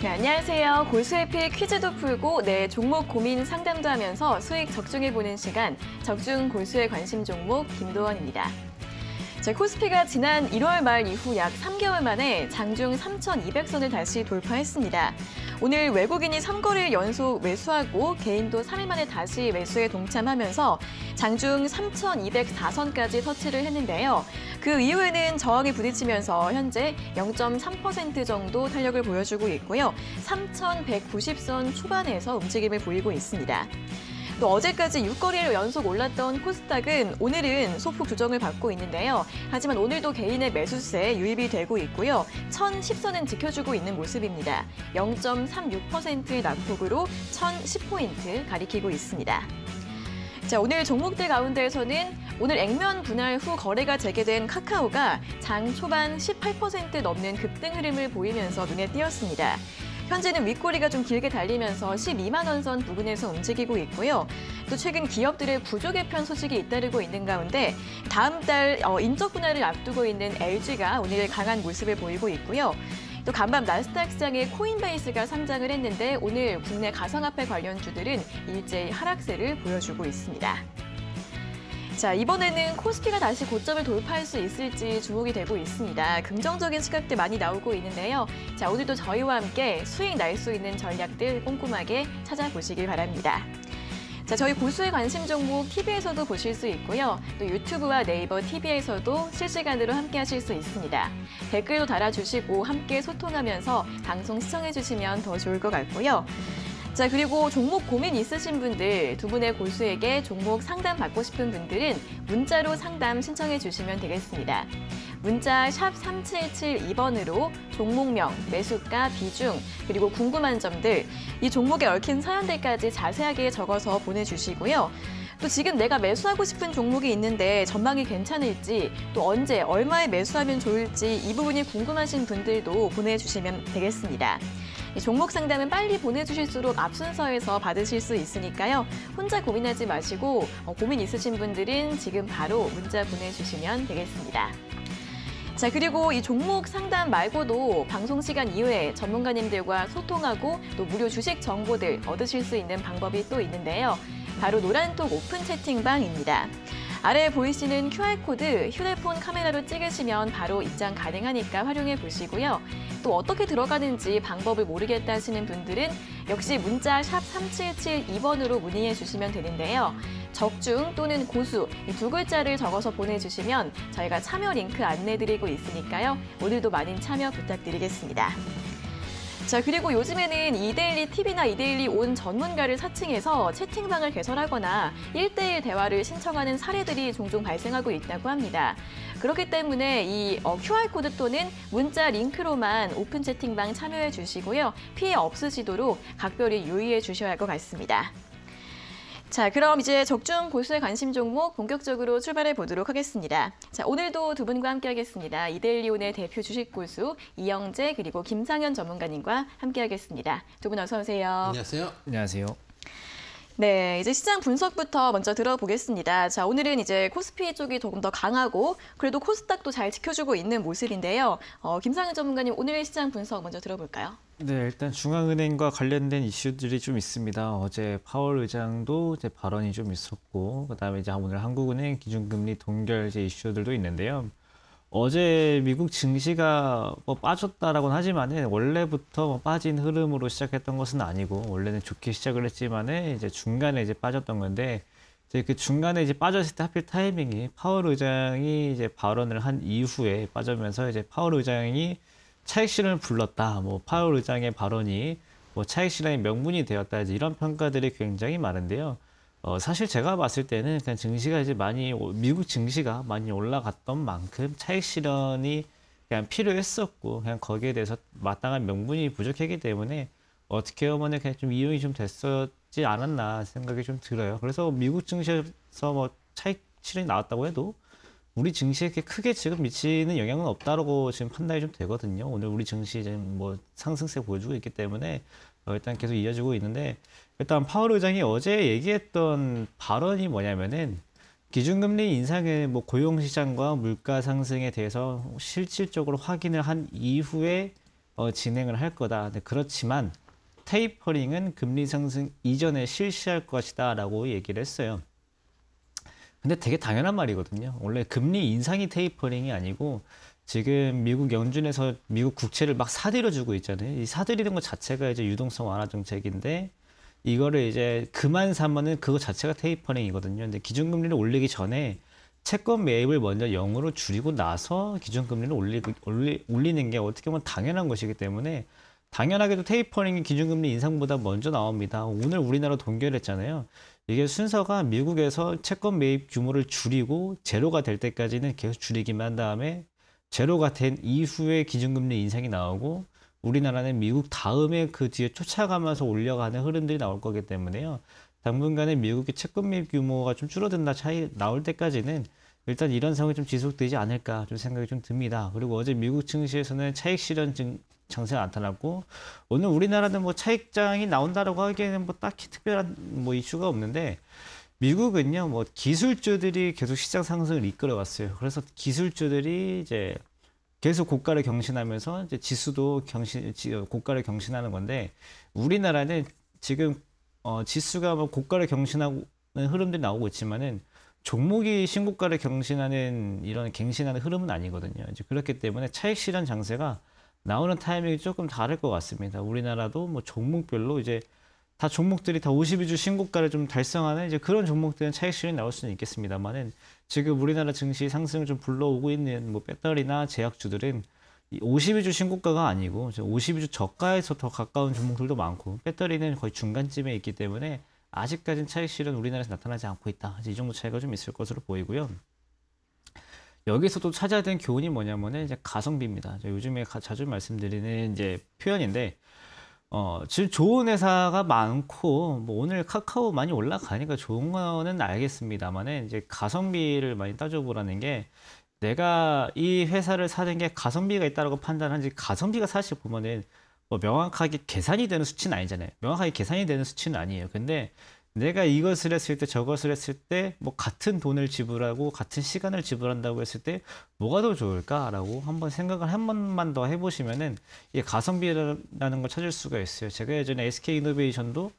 네, 안녕하세요. 고수의피 퀴즈도 풀고 내 종목 고민 상담도 하면서 수익 적중해보는 시간 적중 고수의 관심 종목 김도원입니다. 자, 코스피가 지난 1월 말 이후 약 3개월 만에 장중 3,200선을 다시 돌파했습니다. 오늘 외국인이 3거래일 연속 매수하고 개인도 3일 만에 다시 매수에 동참하면서 장중 3,204선까지 터치를 했는데요. 그 이후에는 저항에 부딪히면서 현재 0.3% 정도 탄력을 보여주고 있고요. 3,190선 초반에서 움직임을 보이고 있습니다. 또 어제까지 6거리를 연속 올랐던 코스닥은 오늘은 소폭 조정을 받고 있는데요. 하지만 오늘도 개인의 매수세에 유입이 되고 있고요. 1010선은 지켜주고 있는 모습입니다. 0.36%의 낙폭으로 1010포인트 가리키고 있습니다. 자, 오늘 종목들 가운데에서는 오늘 액면 분할 후 거래가 재개된 카카오가 장 초반 18% 넘는 급등 흐름을 보이면서 눈에 띄었습니다. 현재는 윗꼬리가 좀 길게 달리면서 12만 원선 부근에서 움직이고 있고요. 또 최근 기업들의 구조 개편 소식이 잇따르고 있는 가운데 다음 달 어, 인적 분할을 앞두고 있는 LG가 오늘 강한 모습을 보이고 있고요. 또 간밤 나스닥 시장에 코인베이스가 상장을 했는데 오늘 국내 가상화폐 관련 주들은 일제히 하락세를 보여주고 있습니다. 자, 이번에는 코스피가 다시 고점을 돌파할 수 있을지 주목이 되고 있습니다. 긍정적인 시각들 많이 나오고 있는데요. 자, 오늘도 저희와 함께 수익 날 수 있는 전략들 꼼꼼하게 찾아보시길 바랍니다. 자, 저희 고수의 관심 종목 TV에서도 보실 수 있고요. 또 유튜브와 네이버 TV에서도 실시간으로 함께 하실 수 있습니다. 댓글도 달아주시고 함께 소통하면서 방송 시청해주시면 더 좋을 것 같고요. 자, 그리고 종목 고민 있으신 분들, 두 분의 고수에게 종목 상담 받고 싶은 분들은 문자로 상담 신청해 주시면 되겠습니다. 문자 샵 3772번으로 종목명, 매수가, 비중, 그리고 궁금한 점들, 이 종목에 얽힌 사연들까지 자세하게 적어서 보내주시고요. 또 지금 내가 매수하고 싶은 종목이 있는데 전망이 괜찮을지, 또 언제, 얼마에 매수하면 좋을지 이 부분이 궁금하신 분들도 보내주시면 되겠습니다. 종목 상담은 빨리 보내주실수록 앞 순서에서 받으실 수 있으니까요. 혼자 고민하지 마시고 어, 고민 있으신 분들은 지금 바로 문자 보내주시면 되겠습니다. 자, 그리고 이 종목 상담 말고도 방송 시간 이후에 전문가님들과 소통하고 또 무료 주식 정보들 얻으실 수 있는 방법이 또 있는데요. 바로 노란톡 오픈 채팅방입니다. 아래에 보이시는 QR코드 휴대폰 카메라로 찍으시면 바로 입장 가능하니까 활용해 보시고요. 또 어떻게 들어가는지 방법을 모르겠다 하시는 분들은 역시 문자 샵 3772번으로 문의해 주시면 되는데요. 적중 또는 고수 이 두 글자를 적어서 보내주시면 저희가 참여 링크 안내드리고 있으니까요. 오늘도 많은 참여 부탁드리겠습니다. 자, 그리고 요즘에는 이데일리 TV나 이데일리 온 전문가를 사칭해서 채팅방을 개설하거나 1대1 대화를 신청하는 사례들이 종종 발생하고 있다고 합니다. 그렇기 때문에 이 QR코드 어, 또는 문자 링크로만 오픈 채팅방 참여해 주시고요. 피해 없으시도록 각별히 유의해 주셔야 할 것 같습니다. 자, 그럼 이제 적중 고수의 관심 종목 본격적으로 출발해 보도록 하겠습니다. 자, 오늘도 두 분과 함께 하겠습니다. 이데일리온의 대표 주식 고수 이영재 그리고 김상현 전문가님과 함께 하겠습니다. 두 분 어서 오세요. 안녕하세요. 안녕하세요. 네, 이제 시장 분석부터 먼저 들어보겠습니다. 자, 오늘은 이제 코스피 쪽이 조금 더 강하고 그래도 코스닥도 잘 지켜주고 있는 모습인데요. 어, 김상현 전문가님 오늘의 시장 분석 먼저 들어볼까요? 네, 일단 중앙은행과 관련된 이슈들이 좀 있습니다. 어제 파월 의장도 이제 발언이 좀 있었고, 그다음에 이제 오늘 한국은행 기준금리 동결 이제 이슈들도 있는데요. 어제 미국 증시가 뭐 빠졌다라고는 하지만은 원래부터 뭐 빠진 흐름으로 시작했던 것은 아니고 원래는 좋게 시작을 했지만은 이제 중간에 이제 빠졌던 건데 이제 그 중간에 이제 빠졌을 때 하필 타이밍이 파월 의장이 이제 발언을 한 이후에 빠지면서 이제 파월 의장이 차익 실현을 불렀다. 뭐 파월 의장의 발언이 뭐 차익 실현의 명분이 되었다. 이런 평가들이 굉장히 많은데요. 어, 사실 제가 봤을 때는 그냥 증시가 이제 많이 미국 증시가 많이 올라갔던 만큼 차익 실현이 그냥 필요했었고 그냥 거기에 대해서 마땅한 명분이 부족했기 때문에 어떻게 보면 그냥 좀 이용이 좀 됐었지 않았나 생각이 좀 들어요. 그래서 미국 증시에서 뭐 차익 실현이 나왔다고 해도 우리 증시에 이렇게 크게 지금 미치는 영향은 없다라고 지금 판단이 좀 되거든요. 오늘 우리 증시 지금 뭐 상승세 보여주고 있기 때문에 어, 일단 계속 이어지고 있는데 일단 파월 의장이 어제 얘기했던 발언이 뭐냐면은 기준금리 인상의 뭐 고용시장과 물가 상승에 대해서 실질적으로 확인을 한 이후에 어, 진행을 할 거다. 그렇지만 테이퍼링은 금리 상승 이전에 실시할 것이다 라고 얘기를 했어요. 근데 되게 당연한 말이거든요. 원래 금리 인상이 테이퍼링이 아니고 지금 미국 연준에서 미국 국채를 막 사들여 주고 있잖아요. 이 사들이는 것 자체가 이제 유동성 완화 정책인데 이거를 이제 그만 사면은 그거 자체가 테이퍼링이거든요. 근데 기준금리를 올리기 전에 채권 매입을 먼저 0으로 줄이고 나서 기준금리를 올리, 올리, 올리는 게 어떻게 보면 당연한 것이기 때문에 당연하게도 테이퍼링이 기준금리 인상보다 먼저 나옵니다. 오늘 우리나라 동결했잖아요. 이게 순서가 미국에서 채권 매입 규모를 줄이고 제로가 될 때까지는 계속 줄이기만 한 다음에 제로가 된 이후에 기준금리 인상이 나오고 우리나라는 미국 다음에 그 뒤에 쫓아가면서 올려가는 흐름들이 나올 거기 때문에요. 당분간에 미국의 채권 매입 규모가 좀 줄어든다 차이 나올 때까지는 일단 이런 상황이 좀 지속되지 않을까 좀 생각이 좀 듭니다. 그리고 어제 미국 증시에서는 차익 실현 증 장세가 나타났고 오늘 우리나라는 뭐 차익장이 나온다라고 하기에는 뭐 딱히 특별한 뭐 이슈가 없는데 미국은요 뭐 기술주들이 계속 시장 상승을 이끌어 왔어요. 그래서 기술주들이 이제 계속 고가를 경신하면서 이제 지수도 경신 고가를 경신하는 건데 우리나라는 지금 어 지수가 뭐 고가를 경신하는 흐름들이 나오고 있지만은 종목이 신고가를 경신하는 이런 갱신하는 흐름은 아니거든요. 이제 그렇기 때문에 차익 실현 장세가 나오는 타이밍이 조금 다를 것 같습니다. 우리나라도 뭐 종목별로 이제 다 종목들이 다 52주 신고가를 좀 달성하는 이제 그런 종목들은 차익 실현이 나올 수는 있겠습니다만은 지금 우리나라 증시 상승을 좀 불러오고 있는 뭐 배터리나 제약주들은 52주 신고가가 아니고 52주 저가에서 더 가까운 종목들도 많고 배터리는 거의 중간쯤에 있기 때문에 아직까지는 차익 실현 우리나라에서 나타나지 않고 있다. 이 정도 차이가 좀 있을 것으로 보이고요. 여기서도 찾아야 되는 교훈이 뭐냐면은 이제 가성비입니다. 요즘에 자주 말씀드리는 이제 표현인데 어, 지금 좋은 회사가 많고, 뭐 오늘 카카오 많이 올라가니까 좋은 거는 알겠습니다만은, 이제 가성비를 많이 따져보라는 게, 내가 이 회사를 사는 게 가성비가 있다고 판단하는지, 가성비가 사실 보면은, 뭐 명확하게 계산이 되는 수치는 아니잖아요. 명확하게 계산이 되는 수치는 아니에요. 근데 내가 이것을 했을 때 저것을 했을 때 뭐 같은 돈을 지불하고 같은 시간을 지불한다고 했을 때 뭐가 더 좋을까라고 한번 생각을 한 번만 더 해보시면은 이 가성비라는 걸 찾을 수가 있어요. 제가 예전에 SK 이노베이션도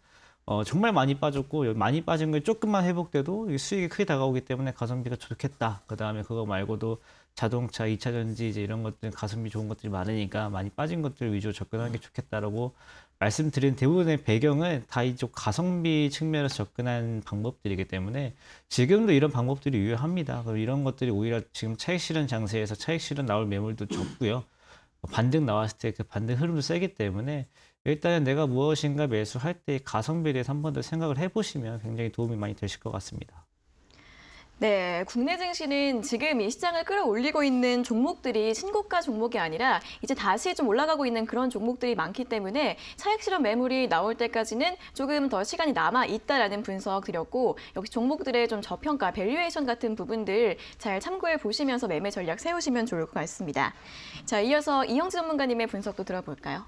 어, 정말 많이 빠졌고 많이 빠진 걸 조금만 회복돼도 수익이 크게 다가오기 때문에 가성비가 좋겠다. 그 다음에 그거 말고도 자동차, 2차 전지 이제 이런 것들 가성비 좋은 것들이 많으니까 많이 빠진 것들 위주로 접근하는 게 좋겠다라고 말씀드린 대부분의 배경은 다 이쪽 가성비 측면에서 접근한 방법들이기 때문에 지금도 이런 방법들이 유효합니다. 그럼 이런 것들이 오히려 지금 차익 실현 장세에서 차익 실현 나올 매물도 적고요. 반등 나왔을 때 그 반등 흐름도 세기 때문에 일단은 내가 무엇인가 매수할 때 가성비에 대해서 한 번 더 생각을 해보시면 굉장히 도움이 많이 되실 것 같습니다. 네, 국내 증시는 지금 이 시장을 끌어올리고 있는 종목들이 신고가 종목이 아니라 이제 다시 좀 올라가고 있는 그런 종목들이 많기 때문에 차익 실현 매물이 나올 때까지는 조금 더 시간이 남아 있다라는 분석 드렸고 역시 종목들의 좀 저평가, valuation 같은 부분들 잘 참고해 보시면서 매매 전략 세우시면 좋을 것 같습니다. 자, 이어서 이영지 전문가님의 분석도 들어볼까요?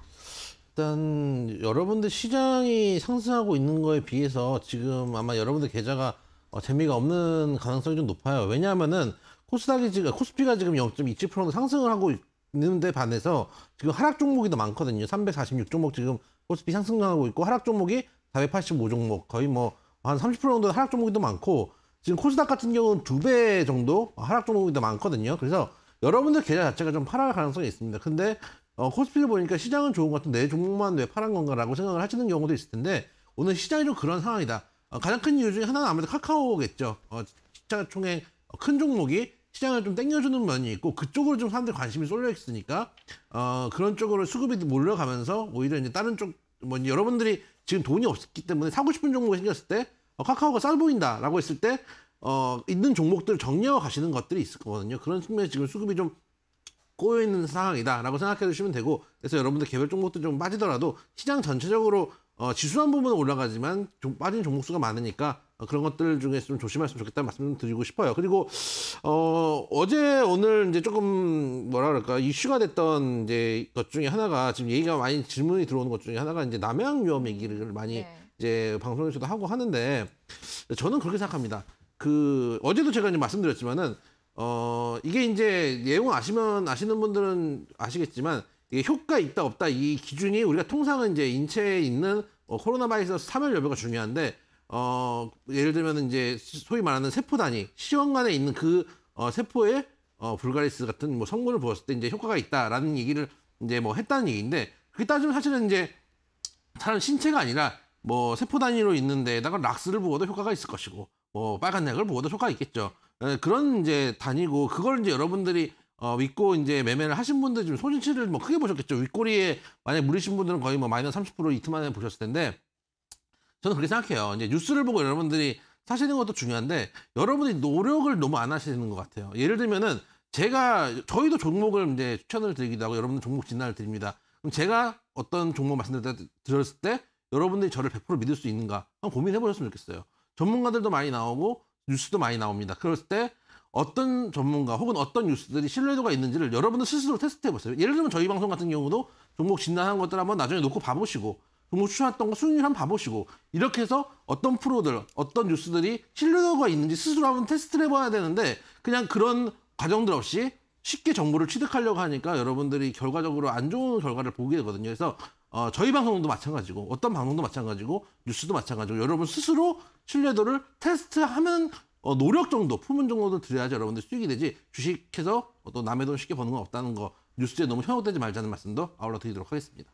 일단 여러분들 시장이 상승하고 있는 거에 비해서 지금 아마 여러분들 계좌가 어, 재미가 없는 가능성이 좀 높아요. 왜냐하면은 코스닥이 지금 코스피가 지금 0.27% 상승을 하고 있는데 반해서 지금 하락 종목이 더 많거든요. 346 종목 지금 코스피 상승하고 있고 하락 종목이 485 종목 거의 뭐 한 30% 정도 하락 종목이 더 많고 지금 코스닥 같은 경우는 두 배 정도 하락 종목이 더 많거든요. 그래서 여러분들 계좌 자체가 좀 하락할 가능성이 있습니다. 근데 어, 코스피를 보니까 시장은 좋은 것 같은데 내 종목만 왜 파란 건가라고 생각을 하시는 경우도 있을 텐데 오늘 시장이 좀 그런 상황이다. 어, 가장 큰 이유 중에 하나는 아무래도 카카오겠죠. 어, 시장 총액 큰 종목이 시장을 좀 땡겨주는 면이 있고 그쪽으로 좀 사람들 관심이 쏠려 있으니까 어, 그런 쪽으로 수급이 몰려가면서 오히려 이제 다른 쪽 뭐 여러분들이 지금 돈이 없기 때문에 사고 싶은 종목이 생겼을 때 어, 카카오가 싸 보인다라고 했을 때 어, 있는 종목들 정리하고 가시는 것들이 있을 거거든요. 그런 측면에 지금 수급이 좀 꼬여 있는 상황이다라고 생각해 주시면 되고 그래서 여러분들 개별 종목들 좀 빠지더라도 시장 전체적으로 어, 지수한 부분은 올라가지만 좀 빠진 종목 수가 많으니까 어, 그런 것들 중에서 좀 조심했으면 좋겠다는 말씀 을 드리고 싶어요. 그리고 어, 어제 오늘 이제 조금 뭐라 그럴까 이슈가 됐던 이제 것 중에 하나가 지금 얘기가 많이 질문이 들어오는 것 중에 하나가 이제 남양 위험 얘기를 많이 네. 이제 방송에서도 하고 하는데 저는 그렇게 생각합니다. 그 어제도 제가 이제 말씀드렸지만은 어 이게 이제 내용 아시면 아시는 분들은 아시겠지만 이게 효과 있다 없다 이 기준이 우리가 통상은 이제 인체에 있는 어, 코로나 바이러스 사멸 여부가 중요한데 어 예를 들면 이제 소위 말하는 세포 단위 시원관에 있는 그 어, 세포에 어, 불가리스 같은 뭐 성분을 부었을 때 이제 효과가 있다라는 얘기를 이제 뭐 했다는 얘기인데 그게 따지면 사실은 이제 사람 신체가 아니라 뭐 세포 단위로 있는데다가 락스를 부어도 효과가 있을 것이고 뭐 빨간 약을 부어도 효과가 있겠죠. 에, 그런 이제 단위고 그걸 이제 여러분들이 어, 믿고 이제 매매를 하신 분들 좀 손실을 뭐 크게 보셨겠죠. 윗꼬리에 만약 물리신 분들은 거의 뭐 마이너스 30% 이틀 만에 보셨을 텐데 저는 그렇게 생각해요. 이제 뉴스를 보고 여러분들이 사시는 것도 중요한데 여러분들이 노력을 너무 안 하시는 것 같아요. 예를 들면은 제가 저희도 종목을 이제 추천을 드리기도 하고 여러분들 종목 진단을 드립니다. 그럼 제가 어떤 종목 말씀드렸을 때 여러분들이 저를 100% 믿을 수 있는가 한번 고민해 보셨으면 좋겠어요. 전문가들도 많이 나오고 뉴스도 많이 나옵니다. 그랬을 때 어떤 전문가 혹은 어떤 뉴스들이 신뢰도가 있는지를 여러분들 스스로 테스트해 보세요. 예를 들면 저희 방송 같은 경우도 종목 진단한 것들 한번 나중에 놓고 봐보시고 종목 추천했던 거 수익률 한번 봐보시고 이렇게 해서 어떤 프로들 어떤 뉴스들이 신뢰도가 있는지 스스로 한번 테스트를 해봐야 되는데 그냥 그런 과정들 없이 쉽게 정보를 취득하려고 하니까 여러분들이 결과적으로 안 좋은 결과를 보게 되거든요. 그래서 어, 저희 방송도 마찬가지고 어떤 방송도 마찬가지고 뉴스도 마찬가지고 여러분 스스로 신뢰도를 테스트하면 어, 노력 정도, 품은 정도도 드려야지 여러분들 수익이 되지 주식해서 또 남의 돈 쉽게 버는 건 없다는 거 뉴스에 너무 현혹되지 말자는 말씀도 아울러 드리도록 하겠습니다.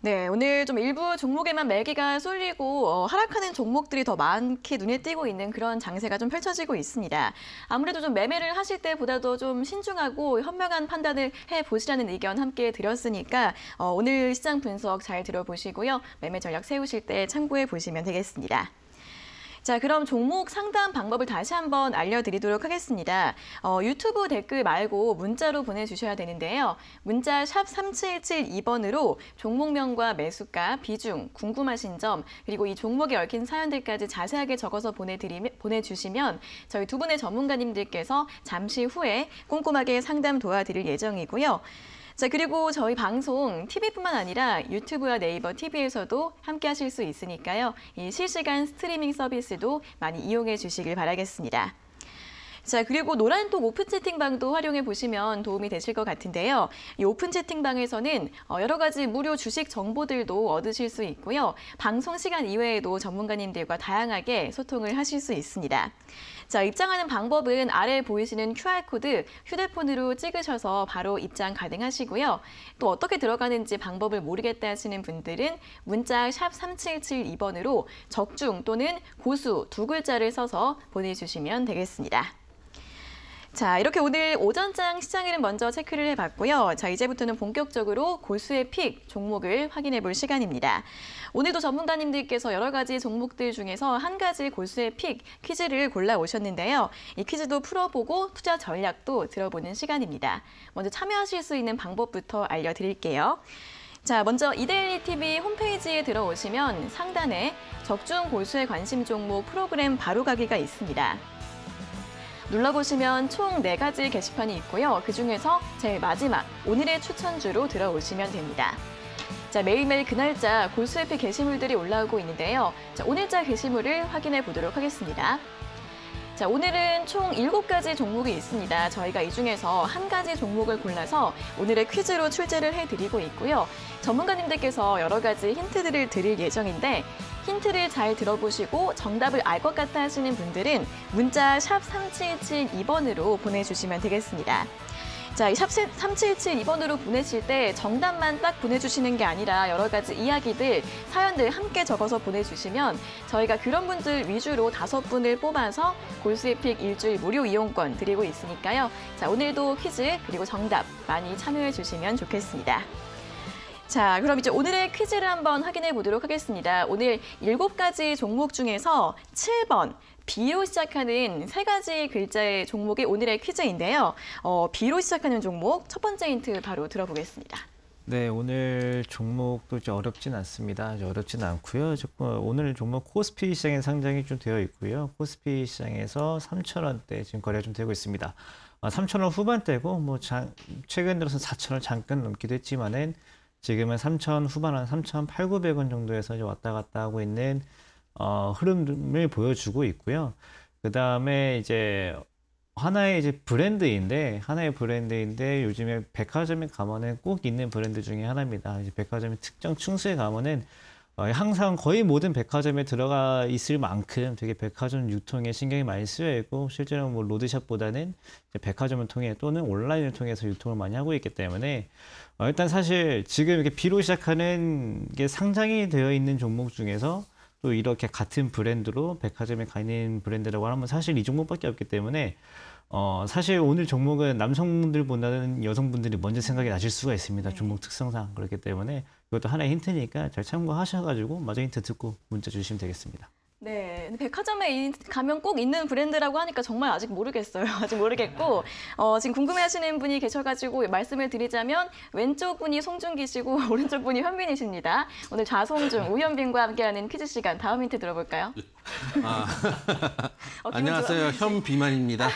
네, 오늘 좀 일부 종목에만 매기가 쏠리고 어, 하락하는 종목들이 더 많게 눈에 띄고 있는 그런 장세가 좀 펼쳐지고 있습니다. 아무래도 좀 매매를 하실 때보다도 좀 신중하고 현명한 판단을 해 보시라는 의견 함께 드렸으니까 어, 오늘 시장 분석 잘 들어보시고요. 매매 전략 세우실 때 참고해 보시면 되겠습니다. 자, 그럼 종목 상담 방법을 다시 한번 알려드리도록 하겠습니다. 어, 유튜브 댓글 말고 문자로 보내주셔야 되는데요. 문자 샵 3772번으로 종목명과 매수가, 비중, 궁금하신 점, 그리고 이 종목에 얽힌 사연들까지 자세하게 적어서 보내드리, 보내주시면 저희 두 분의 전문가님들께서 잠시 후에 꼼꼼하게 상담 도와드릴 예정이고요. 자, 그리고 저희 방송 TV뿐만 아니라 유튜브와 네이버 TV에서도 함께 하실 수 있으니까요. 이 실시간 스트리밍 서비스도 많이 이용해 주시길 바라겠습니다. 자, 그리고 노란톡 오픈 채팅방도 활용해 보시면 도움이 되실 것 같은데요. 이 오픈 채팅방에서는 어, 여러 가지 무료 주식 정보들도 얻으실 수 있고요. 방송 시간 이외에도 전문가님들과 다양하게 소통을 하실 수 있습니다. 자, 입장하는 방법은 아래 보이시는 QR코드 휴대폰으로 찍으셔서 바로 입장 가능하시고요. 또 어떻게 들어가는지 방법을 모르겠다 하시는 분들은 문자 샵 3772번으로 적중 또는 고수 두 글자를 써서 보내주시면 되겠습니다. 자, 이렇게 오늘 오전장 시장을 먼저 체크를 해봤고요. 자, 이제부터는 본격적으로 고수의 픽 종목을 확인해 볼 시간입니다. 오늘도 전문가님들께서 여러 가지 종목들 중에서 한 가지 고수의 픽 퀴즈를 골라 오셨는데요. 이 퀴즈도 풀어보고 투자 전략도 들어보는 시간입니다. 먼저 참여하실 수 있는 방법부터 알려드릴게요. 자, 먼저 이데일리 TV 홈페이지에 들어오시면 상단에 적중 고수의 관심 종목 프로그램 바로가기가 있습니다. 눌러보시면 총 네가지 게시판이 있고요. 그중에서 제일 마지막 오늘의 추천주로 들어오시면 됩니다. 자, 매일매일 그 날짜 골수에피 게시물들이 올라오고 있는데요. 자, 오늘자 게시물을 확인해 보도록 하겠습니다. 자, 오늘은 총 7가지 종목이 있습니다. 저희가 이 중에서 한 가지 종목을 골라서 오늘의 퀴즈로 출제를 해드리고 있고요. 전문가님들께서 여러 가지 힌트들을 드릴 예정인데 힌트를 잘 들어보시고 정답을 알 것 같아 하시는 분들은 문자 샵 3772번으로 보내주시면 되겠습니다. 자, 이 샵 3772번으로 보내실 때 정답만 딱 보내주시는 게 아니라 여러 가지 이야기들, 사연들 함께 적어서 보내주시면 저희가 그런 분들 위주로 다섯 분을 뽑아서 골수의픽 일주일 무료 이용권 드리고 있으니까요. 자, 오늘도 퀴즈 그리고 정답 많이 참여해 주시면 좋겠습니다. 자, 그럼 이제 오늘의 퀴즈를 한번 확인해 보도록 하겠습니다. 오늘 일곱 가지 종목 중에서 7번 B로 시작하는 세 가지 글자의 종목이 오늘의 퀴즈인데요. 어, B로 시작하는 종목 첫 번째 힌트 바로 들어보겠습니다. 네, 오늘 종목도 이제 어렵진 않습니다. 어렵진 않고요. 어, 오늘 종목 코스피 시장에 상장이 좀 되어 있고요. 코스피 시장에서 3,000원대 지금 거래가 좀 되고 있습니다. 3,000원 아, 후반대고 뭐 장, 최근 들어서 4,000원 잠깐 넘기도 했지만은 지금은 3천 후반 한 3,800원 정도에서 이제 왔다 갔다 하고 있는 어, 흐름을 보여주고 있고요. 그 다음에 이제 하나의 이제 브랜드인데 하나의 브랜드인데 요즘에 백화점에 가면은 꼭 있는 브랜드 중에 하나입니다. 이제 백화점의 특정 층수에 가면은 어, 항상 거의 모든 백화점에 들어가 있을 만큼 되게 백화점 유통에 신경이 많이 쓰여 있고 실제로 뭐 로드샵보다는 백화점을 통해 또는 온라인을 통해서 유통을 많이 하고 있기 때문에 어, 일단 사실 지금 이렇게 B로 시작하는 게 상장이 되어 있는 종목 중에서 또 이렇게 같은 브랜드로 백화점에 가 있는 브랜드라고 하면 사실 이 종목밖에 없기 때문에 어 사실 오늘 종목은 남성분들보다는 여성분들이 먼저 생각이 나실 수가 있습니다. 종목 특성상 그렇기 때문에 이것도 하나의 힌트니까 잘 참고하셔가지고 마저 힌트 듣고 문자 주시면 되겠습니다. 네, 백화점에 이- 가면 꼭 있는 브랜드라고 하니까 정말 아직 모르겠어요. 아직 모르겠고 어, 지금 궁금해하시는 분이 계셔가지고 말씀을 드리자면 왼쪽 분이 송중기시고 오른쪽 분이 현빈이십니다. 오늘 좌송중 우현빈과 함께하는 퀴즈 시간 다음 힌트 들어볼까요? 아, 어, 안녕하세요. 현비만입니다.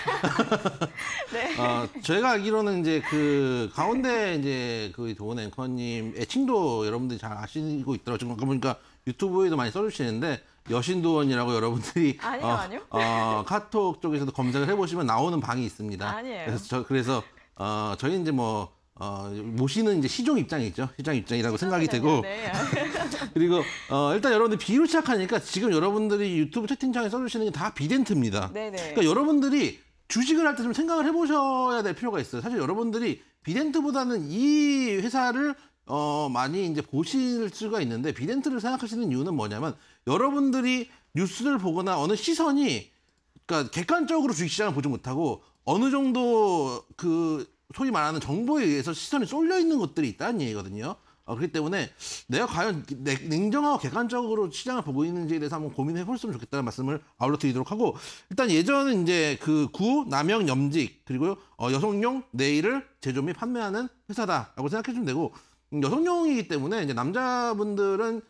네. 어, 저희가 알기로는 이제 그 가운데 이제 그 도원 앵커님 애칭도 여러분들이 잘 아시고 있더라고요. 지금 보니까 유튜브에도 많이 써주시는데 여신도원이라고 여러분들이 아니요, 어, 아니요. 어, 카톡 쪽에서도 검색을 해보시면 나오는 방이 있습니다. 아니에요. 그래서 저 그래서 어, 저희 이제 뭐 어, 모시는 이제 시종 입장이죠. 시장 입장이라고 생각이 되고 네. 그리고 어, 일단 여러분들 비로 시작하니까 지금 여러분들이 유튜브 채팅창에 써주시는 게 다 비덴트입니다. 네네. 그러니까 여러분들이 주식을 할 때 좀 생각을 해보셔야 될 필요가 있어요. 사실 여러분들이 비덴트보다는 이 회사를 어, 많이 이제 보실 수가 있는데 비덴트를 생각하시는 이유는 뭐냐면 여러분들이 뉴스를 보거나 어느 시선이 그러니까 객관적으로 주식시장을 보지 못하고 어느 정도 그 소위 말하는 정보에 의해서 시선이 쏠려 있는 것들이 있다는 얘기거든요. 어, 그렇기 때문에 내가 과연 냉- 냉정하고 객관적으로 시장을 보고 있는지에 대해서 한번 고민해 보셨으면 좋겠다는 말씀을 아울러 드리도록 하고 일단 예전은 이제 그 구, 남영, 염직 그리고 어, 여성용 네일을 제조 및 판매하는 회사다라고 생각해 주면 되고 음, 여성용이기 때문에 이제 남자분들은